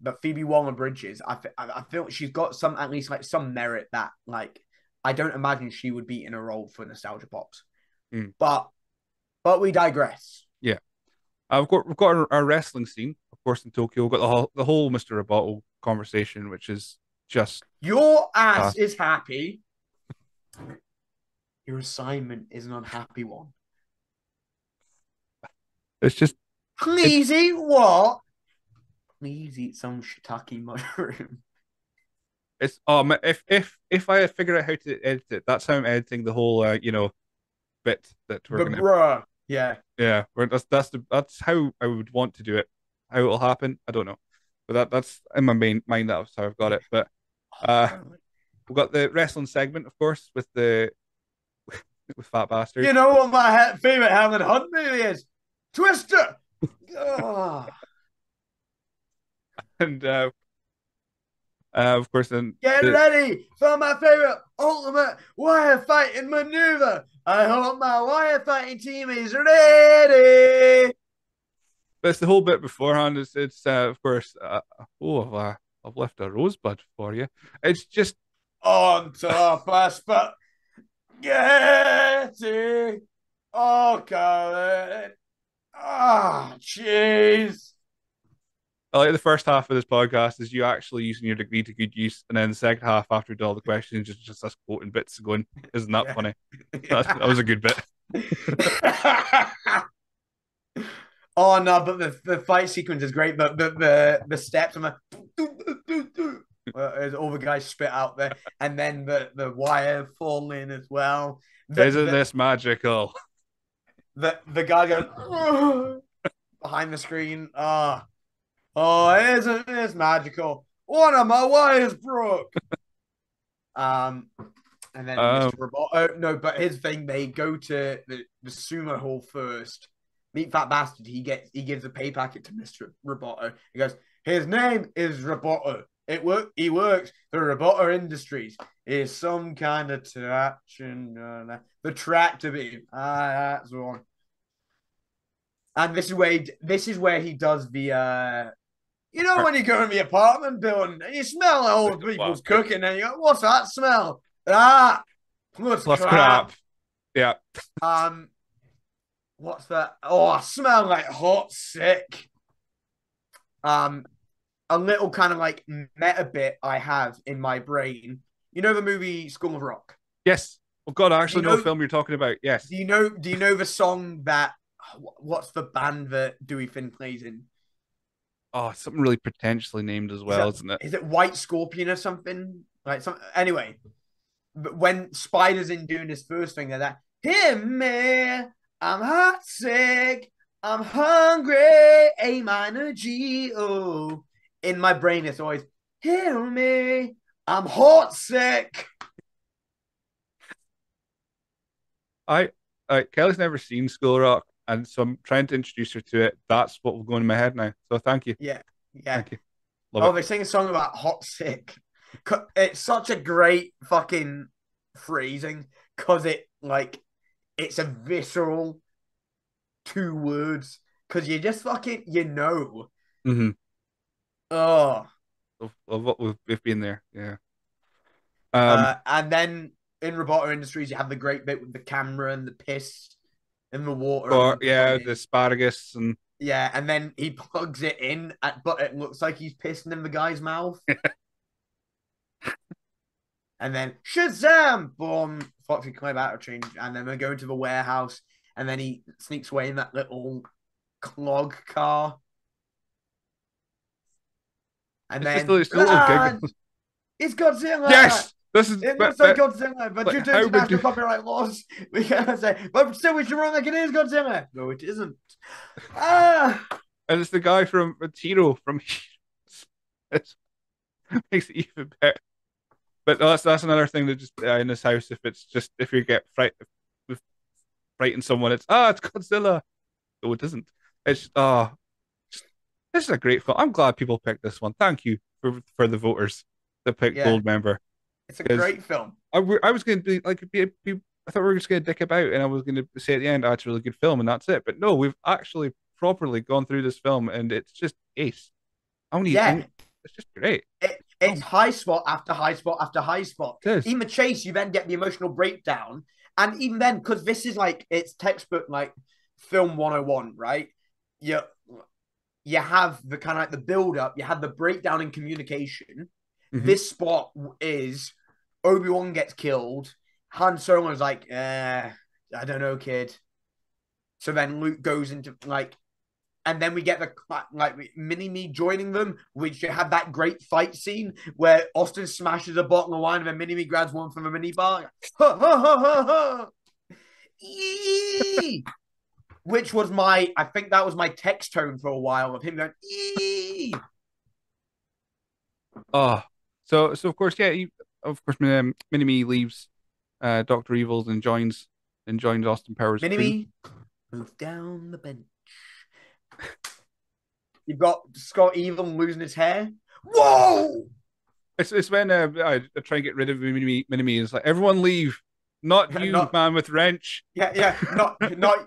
But Phoebe Waller Bridges, I, I I feel she's got some at least like some merit that like I don't imagine she would be in a role for nostalgia pops. Mm. But but we digress. Uh, we've got we've got our, our wrestling scene, of course, in Tokyo. We've got the whole the whole Mr. Roboto conversation, which is just Your ass Uh. is happy. Your assignment is an unhappy one. it's just Please eat what? Please eat some shiitake mushroom. it's um if if if I figure out how to edit it, that's how I'm editing the whole uh, you know bit that we're The gonna bruh. Yeah. yeah that's that's the that's how I would want to do it. How it'll happen, I don't know, but that that's in my main mind. That's how I've got it. But Uh, we've got the wrestling segment, of course, with the with Fat Bastard. you know what my favorite Helen Hunt movie is? Twister. Ah, and uh, uh, of course, then get the- ready for my favorite ultimate wire fighting maneuver. I hope my wire fighting team is ready. But it's the whole bit beforehand. It's, it's uh, of course, uh, oh, uh, I've left a rosebud for you. It's just, On top us, but getting. Oh, God. Ah, jeez. I like the first half of this podcast is you actually using your degree to good use, and then the second half, after we do all the questions, just just us quoting bits and going, isn't that Yeah. funny? That, that was a good bit. oh no, but the, the fight sequence is great. But the the, the steps the well, as all the guys spit out there, and then the, the wire falling as well. The, Isn't the, this magical? the, the guy goes behind the screen. Ah, oh, isn't this magical? One of my wires broke. um, and then Um, Mr. Robot. Oh no, but his thing they go to the, the sumo hall first. Meet Fat Bastard. He gets he gives a pay packet to Mr. Roboto. He goes, his name is Roboto. It work. He works for Roboto Industries. Is some kind of traction. Uh, the tractor beam. Ah, that's one. And this is where he, this is where he does the uh you know when you go in the apartment building and you smell old people's cooking and you go, what's that smell? Ah plus, Plus crap. crap. Yeah. Um what's that? Oh, I smell like hot sick. Um a little kind of like meta bit I have in my brain. You know the movie School of Rock? Yes. Oh God, I actually You know know- the film you're talking about. Yes. Do you know do you know the song that what's the band that Dewey Finn plays in? Oh, something really potentially named as well, that- isn't it? Is it White Scorpion or something? Like some anyway. But when Spider's in doing his first thing, they're like, Hear me, I'm hot sick, I'm hungry, A minor G O. In my brain, it's always hear me, I'm hot sick. I, uh, Kelly's never seen School Rock, and so I'm trying to introduce her to it. That's what will go in my head now. So thank you. Yeah. yeah. Thank you. Love oh, it. they sing a song about hot sick. It's such a great fucking phrasing because it like it's a visceral two words because you just fucking you know. hmm Oh, of, of what we've, we've been there. Yeah. Um, uh, and then in Roboto Industries, you have the great bit with the camera and the piss in the water. or the yeah, the asparagus and yeah, and then he plugs it in, at, but it looks like he's pissing in the guy's mouth. and then Shazam! Boom! Foxy climb out of change, and then we go into the warehouse, and then he sneaks away in that little clog car. And it's then just it's "Ah, it's Godzilla! Yes, this is. It but- looks like but- Godzilla, but like, due to international copyright laws, we can't say. But still, we should run like it is Godzilla. No, it isn't. Ah, and it's the guy from Hero from It makes it even better. But that's that's another thing that just uh, in this house. If it's just if you get fright, if frighten someone, it's ah, it's Godzilla. No, it isn't. It's ah, just- this is a great film. I'm glad people picked this one. Thank you for for the voters that picked Yeah. Goldmember. it's a great film. I, I was going to be like, be, be, I thought we were just going to dick about, and I was going to say at the end, oh, it's a really good film, and that's it. But no, we've actually properly gone through this film, and it's just ace. Need, Yeah. it's just great. It, it's high spot after high spot after high spot. Is. In the chase, you then get the emotional breakdown, and even then, because this is like it's textbook like film 101, right? You you have the kind of like the build up, you have the breakdown in communication. Mhm. This spot is Obi Wan gets killed. Han Solo's like, uh, I don't know, kid. So then Luke goes into like, and then we get the like mini me joining them, which have that great fight scene where Austin smashes a bottle of wine and then mini me grabs one from a mini bar. Ha, ha, ha. Which was my, I think that was my text tone for a while of him going, Eee! Oh, so so of course, yeah, he, of course, um, Mini Me leaves uh, Doctor Evils and joins and joins Austin Powers. Mini me, move down the bench. You've got Scott Evil losing his hair. Whoa! It's it's when uh, I, I try and get rid of Mini Me. Mini It's like everyone leave, not you, Not- man with wrench. Yeah, yeah. Not, not,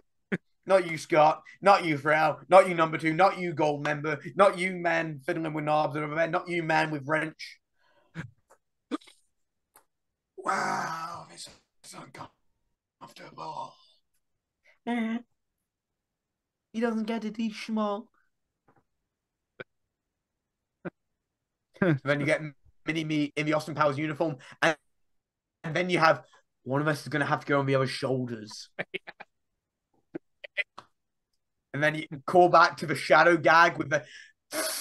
not you, Scott. Not you, Frau. Not you, number two. Not you, Goldmember. Not you, man, fiddling with knobs over there. Not you, man, with wrench. Wow, this is uncomfortable. Eh. He doesn't get it. He's small. then you get Mini Me in the Austin Powers uniform, and, and then you have one of us is going to have to go on the other's shoulders. and then you call back to the shadow gag with the.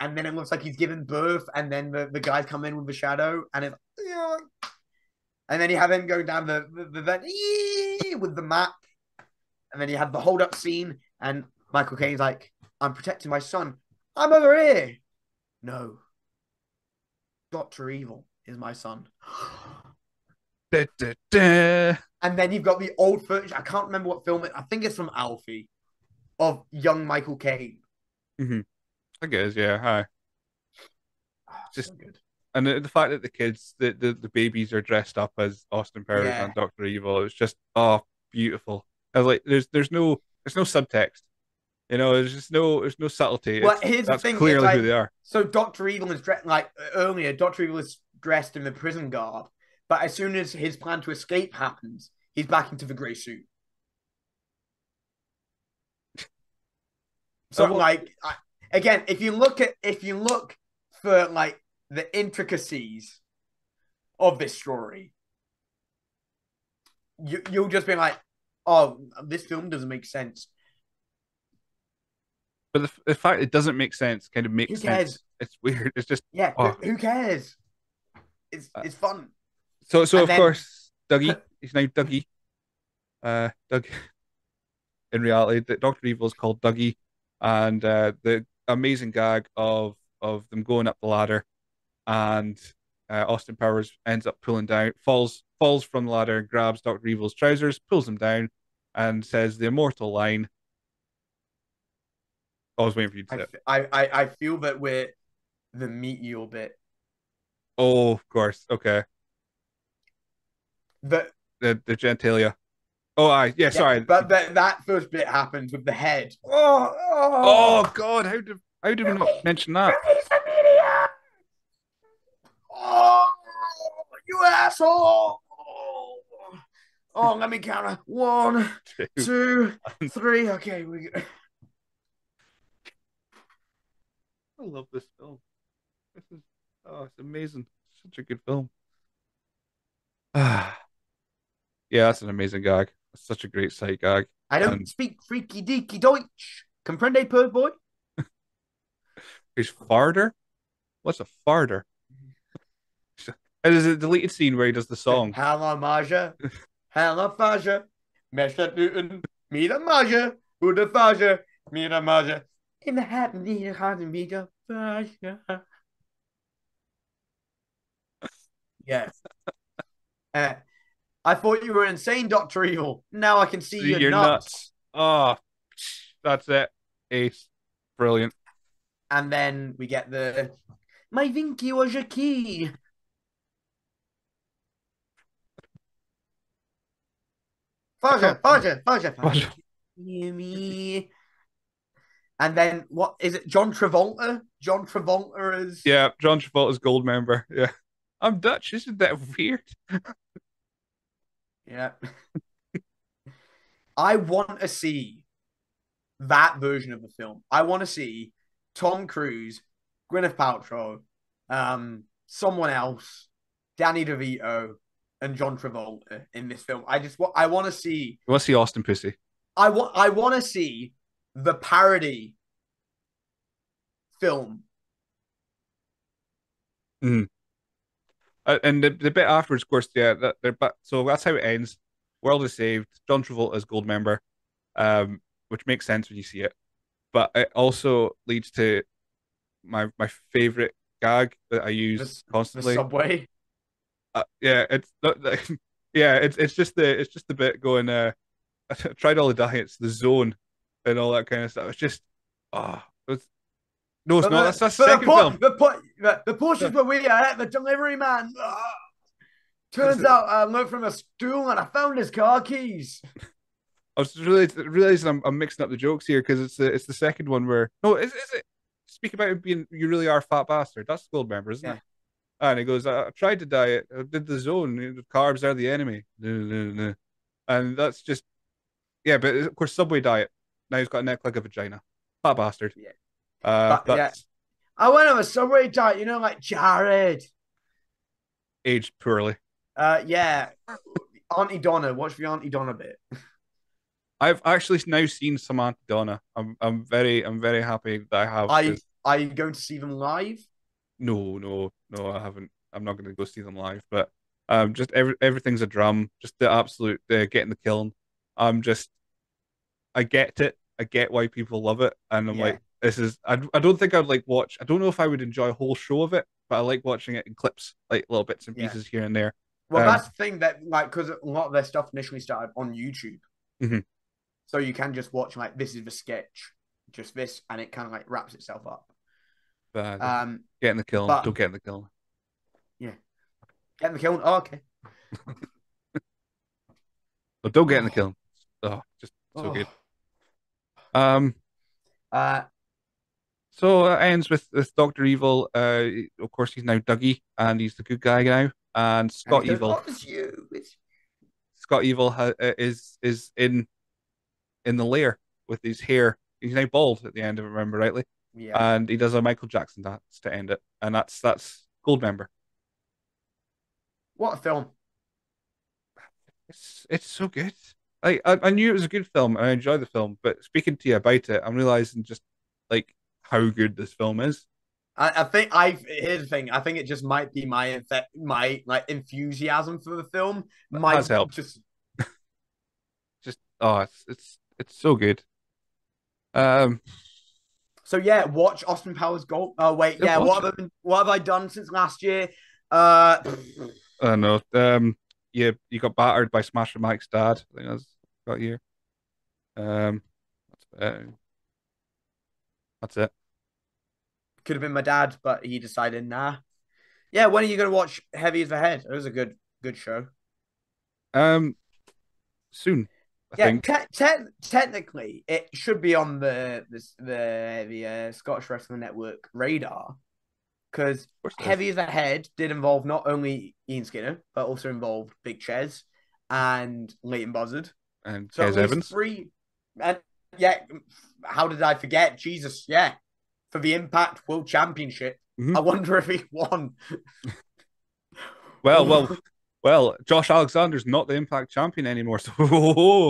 And then it looks like he's given birth, and then the, the guys come in with the shadow, and it's yeah. And then you have him going down the the, the vent with the map, and then you have the hold up scene, and Michael Caine's like, "I'm protecting my son. I'm over here." No, Doctor Evil is my son. Da, da, da. And then you've got the old footage. I can't remember what film it. I think it's from Alfie, of young Michael Caine. Mm-hmm. I guess, yeah. Hi. Ah, just- so good. And the, the fact that the kids, the, the, the babies are dressed up as Austin Powers Yeah. and Doctor Evil, it's just oh beautiful. I was like, there's there's no there's no subtext. You know, there's just no there's no subtlety. Well, It's- here's the thing, clearly like- who they are. So Doctor Evil is dressed like earlier. Doctor Evil is dressed in the prison garb, but as soon as his plan to escape happens, he's back into the grey suit. So, Oh, well- like, I, again, if you look at if you look for like the intricacies of this story, you you'll just be like, "Oh, this film doesn't make sense." But the, the fact it doesn't make sense kind of makes Who sense. It's weird. It's just Yeah, Oh. who, cares? It's Uh, it's fun. so so And of then- course Dougie, he's named Dougie. Uh Doug in reality, the Doctor Evil is called Dougie, and uh the amazing gag of of them going up the ladder and uh, Austin Powers ends up pulling down, falls falls from the ladder, grabs Doctor Evil's trousers, pulls him down, and says the immortal line. I was waiting for you to I, say it. f- I, I, feel that we're the meat you bit. Oh, of course. Okay. The The the genitalia. Oh, I yeah, Yeah, sorry. but that that first bit happens with the head. Oh, oh God, how did how did we not mention that? He's an idiot! Oh, you asshole! Oh, let me count. it. One, two, three. Okay, we. I love this film. This is oh, it's amazing. Such a good film. Ah, yeah, that's an amazing gag. That's such a great sight gag. I don't And- speak freaky deaky Deutsch. Comprende, per boy? Is farter? What's a farter? And there's a deleted scene where he does the song. Hello, Maja. Hello, Faja. Mr. Newton. Meet a Maja. Who the Faja? Meet a Maja. In the hat, need a heart, meet a Faja. Yes. Uh, I thought you were insane, Doctor Evil. Now I can see See, you're, you're nuts. Oh, that's it. Ace. Brilliant. And then we get the My Vinky was your key. Faja, Faja, Faja, Faja. Faja. Me. And then what is it? John Travolta? John Travolta is Yeah, John Travolta's Goldmember. Yeah. I'm Dutch. Isn't that weird? Yeah. I want to see that version of the film. I want to see Tom Cruise, Gwyneth Paltrow, um, someone else, Danny DeVito, and John Travolta in this film. I just want I want to see You want to see Austin Pussy? I want I want to see the parody film. Uh, and the, the bit afterwards, of course, yeah, that they're back. So that's how it ends. World is saved. John Travolta's Goldmember, um, which makes sense when you see it. But it also leads to my my favorite gag that I use The, the constantly. subway. Uh, yeah, it's not, yeah, it's it's just the it's just the bit going. Uh, I tried all the diets, the zone, and all that kind of stuff. It's just, ah, it's no, it's But not. the- That's the second the, film. The, the, the, portions where we are at the delivery man. ah, turns out I looked from a stool and I found his car keys. I was really realizing I'm, I'm mixing up the jokes here because it's the it's the second one where no is is it speak about it being you really are a fat bastard that's the gold member isn't Yeah. it and he goes I, I tried to diet I did the zone carbs are the enemy and that's just yeah but of course Subway diet now he's got a neck like a vagina fat bastard Yeah. uh But, yeah. I went on a subway diet, you know, like Jared. aged poorly Uh, yeah. Aunty Donna, watch the Aunty Donna bit. I've actually now seen Samantha Donna I'm I'm very I'm very happy that I have Are you, 'cause- are you going to see them live? No, no, no, I haven't. I'm not going to go see them live, but um, just every everything's a drum. Just the absolute uh, getting the kiln. I'm just, I get it. I get why people love it, and I'm Yeah. like, this is. I, I don't think I'd like watch. I don't know if I would enjoy a whole show of it, but I like watching it in clips, like little bits and Yeah. pieces here and there. Well, Um, that's the thing that, like, because a lot of their stuff initially started on YouTube. Mhm. So you can just watch, like, this is the sketch, just this, and it kind of like wraps itself up. Um, get in the kiln. but- don't get in the kiln. Yeah. Get in the kiln. Oh, okay. but don't get in the kiln. Oh, just so Oh. good. Um. Uh, So it ends with, with Doctor Evil. Uh, of course, he's now Dougie, and he's the good guy now. And Scott Evil, "Oh, you. Scott Evil ha- uh, is is in in the lair with his hair. He's now bald at the end, if I remember rightly, yeah. and he does a Michael Jackson dance to end it, and that's that's Goldmember. what a film. It's it's so good. Like I, I knew it was a good film, and I enjoyed the film, but speaking to you about it, I'm realizing just like how good this film is. I, I think I here's the thing. I think it just might be my infe- my like enthusiasm for the film might has helped. just Just oh, it's it's it's so good. Um. So yeah, watch Austin Powers Gold. Oh wait, Yeah. What have I been, what have I done since last year? Uh, I don't know. Um, you you got battered by Smasher Mike's dad. I think that's got here. Um, that's about it. That's it. could have been my dad, but he decided nah. Yeah, when are you gonna watch Heavy as the Head? It was a good good show. Um, soon. Yeah, te- te- technically, it should be on the the the, the uh, Scottish Wrestling Network radar because Of course it is. Heavy as a Head did involve not only Ian Skinner but also involved Big Ches and Leighton Buzzard. and So Kez Evans. three, and yeah, how did I forget? Jesus, yeah, for the Impact World Championship. Mhm. I wonder if he won. Well, well, well. Josh Alexander's not the Impact champion anymore. So,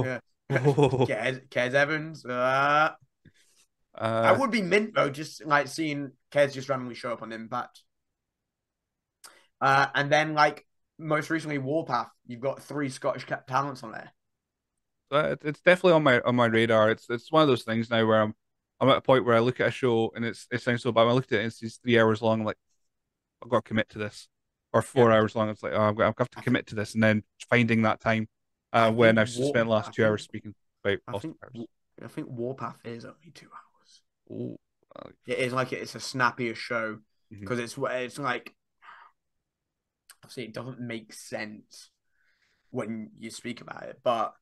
Yeah. Oh. Kez, Kez Evans. Uh, I Uh, would be mint though, just like seeing Kez just randomly show up on Impact. Uh, and then like most recently, Warpath. You've got three Scottish talents on there. uh, it's definitely on my on my radar. It's it's one of those things now where I'm I'm at a point where I look at a show and it's it sounds so bad. I look at it, and it's three hours long. I'm like, I've got to commit to this, or four hours long. It's like, oh, I've got, I've got to commit to this, and then finding that time uh, when I've spent the last two hours speaking about I think I think Warpath is only two hours. Oh, uh, It is like it's a snappier show because it's it's like obviously it doesn't make sense when you speak about it, but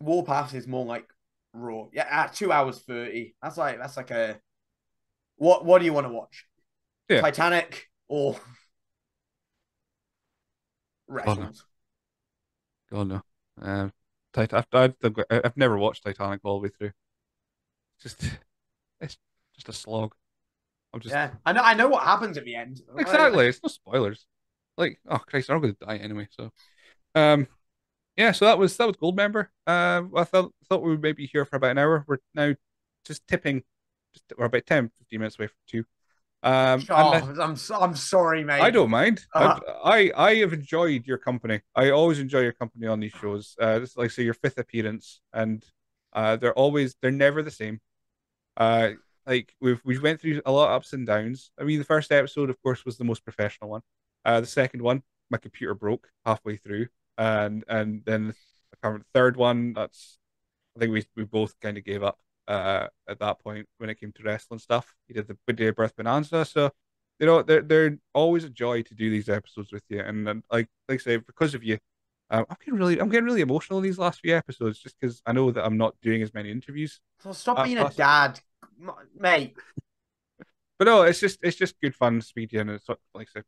Warpath is more like raw. Yeah, at two hours thirty. That's like that's like a what what do you want to watch? Yeah. Titanic or Wrestles? God no. Um, Tit- I've, I've, I've never watched Titanic all the way through. Just it's just a slog. I'm just Yeah, I know. I know what happens at the end. exactly. It's no spoilers. Like, oh Christ, I'm going to die anyway. So, um, yeah. So that was that was Goldmember. Um, I thought thought we would maybe here for about an hour. We're now just tipping. Just we're about 10, 15 minutes away from two. Um, Oh, then- I'm I'm sorry, mate. I don't mind. Uh-huh. I, I I have enjoyed your company. I always enjoy your company on these shows. Uh, this is like say your fifth appearance, and uh, they're always they're never the same. Uh, like we've we've went through a lot of ups and downs. I mean, the first episode, of course, was the most professional one. Uh, the second one, my computer broke halfway through, and and then the current third one, that's I think we we both kind of gave up uh at that point when it came to wrestling stuff. He did the Good Day of Birth Bonanza, so you know they're they're always a joy to do these episodes with you, and, then like like I say, because of you, um, I'm getting really I'm getting really emotional in these last few episodes just because I know that I'm not doing as many interviews. So stop Uh, being a dad, mate. But no, it's just it's just good fun, speedy, and it's like I said,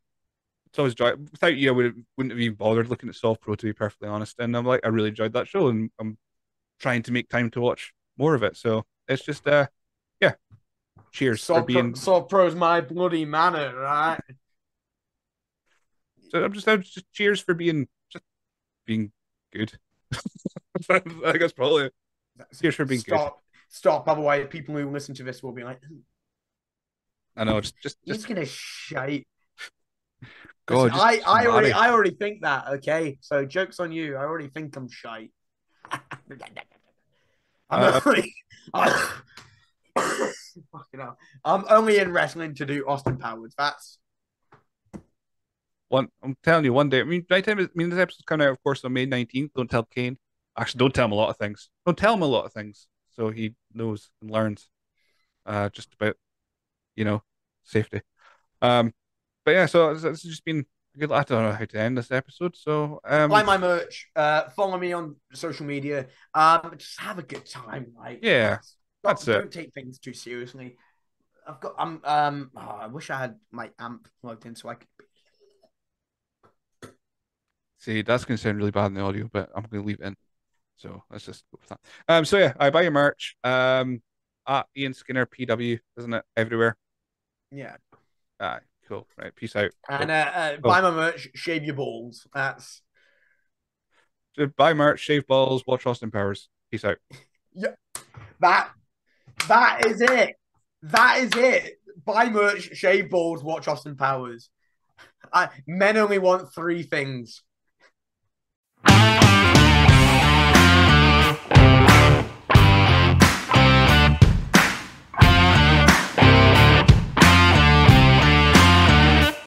it's always joy. Without you, I would wouldn't have even bothered looking at SovPro to be perfectly honest. And I'm like, I really enjoyed that show, and I'm trying to make time to watch more of it. So it's just uh, yeah. Cheers for being. Pro, Pro's my bloody manor, right? So I'm just, I'm just cheers for being just being good. I think that's probably it. Cheers for being good. stop, stop. Otherwise, people who listen to this will be like, I know, just just "He's just gonna shite." God. Listen, I, I already. I already think that. Okay, so jokes on you. I already think I'm shite. I'm Uh, only, I, fucking hell. I'm only in wrestling to do Austin Powers. That's One, I'm telling you, one day. I mean, right time. I mean, this episode's coming out, of course, on May 19th. Don't tell Kane. Actually, don't tell him a lot of things. Don't tell him a lot of things, so he knows and learns. Uh, just about, you know, safety. Um, but yeah, so it's, it's just been good. I don't know how to end this episode. So, um, buy my merch. Uh, follow me on social media. Um, just have a good time. Like, Yeah, don't- that's it. Don't take things too seriously. I've got. I'm. Um. oh, I wish I had my amp plugged in so I could. See, that's going to sound really bad in the audio, but I'm going to leave it in. So let's just go with that. Um, so yeah, I buy your merch. Um, at Ian Skinner PW, isn't it? Everywhere. Yeah. Ah, cool. Right, peace out. And uh, uh, buy my merch. Shave your balls. That's So buy merch, shave balls, watch Austin Powers. Peace out. yeah. that. That is it. That is it. Buy merch. Shave balls. Watch Austin Powers. I, men only want three things.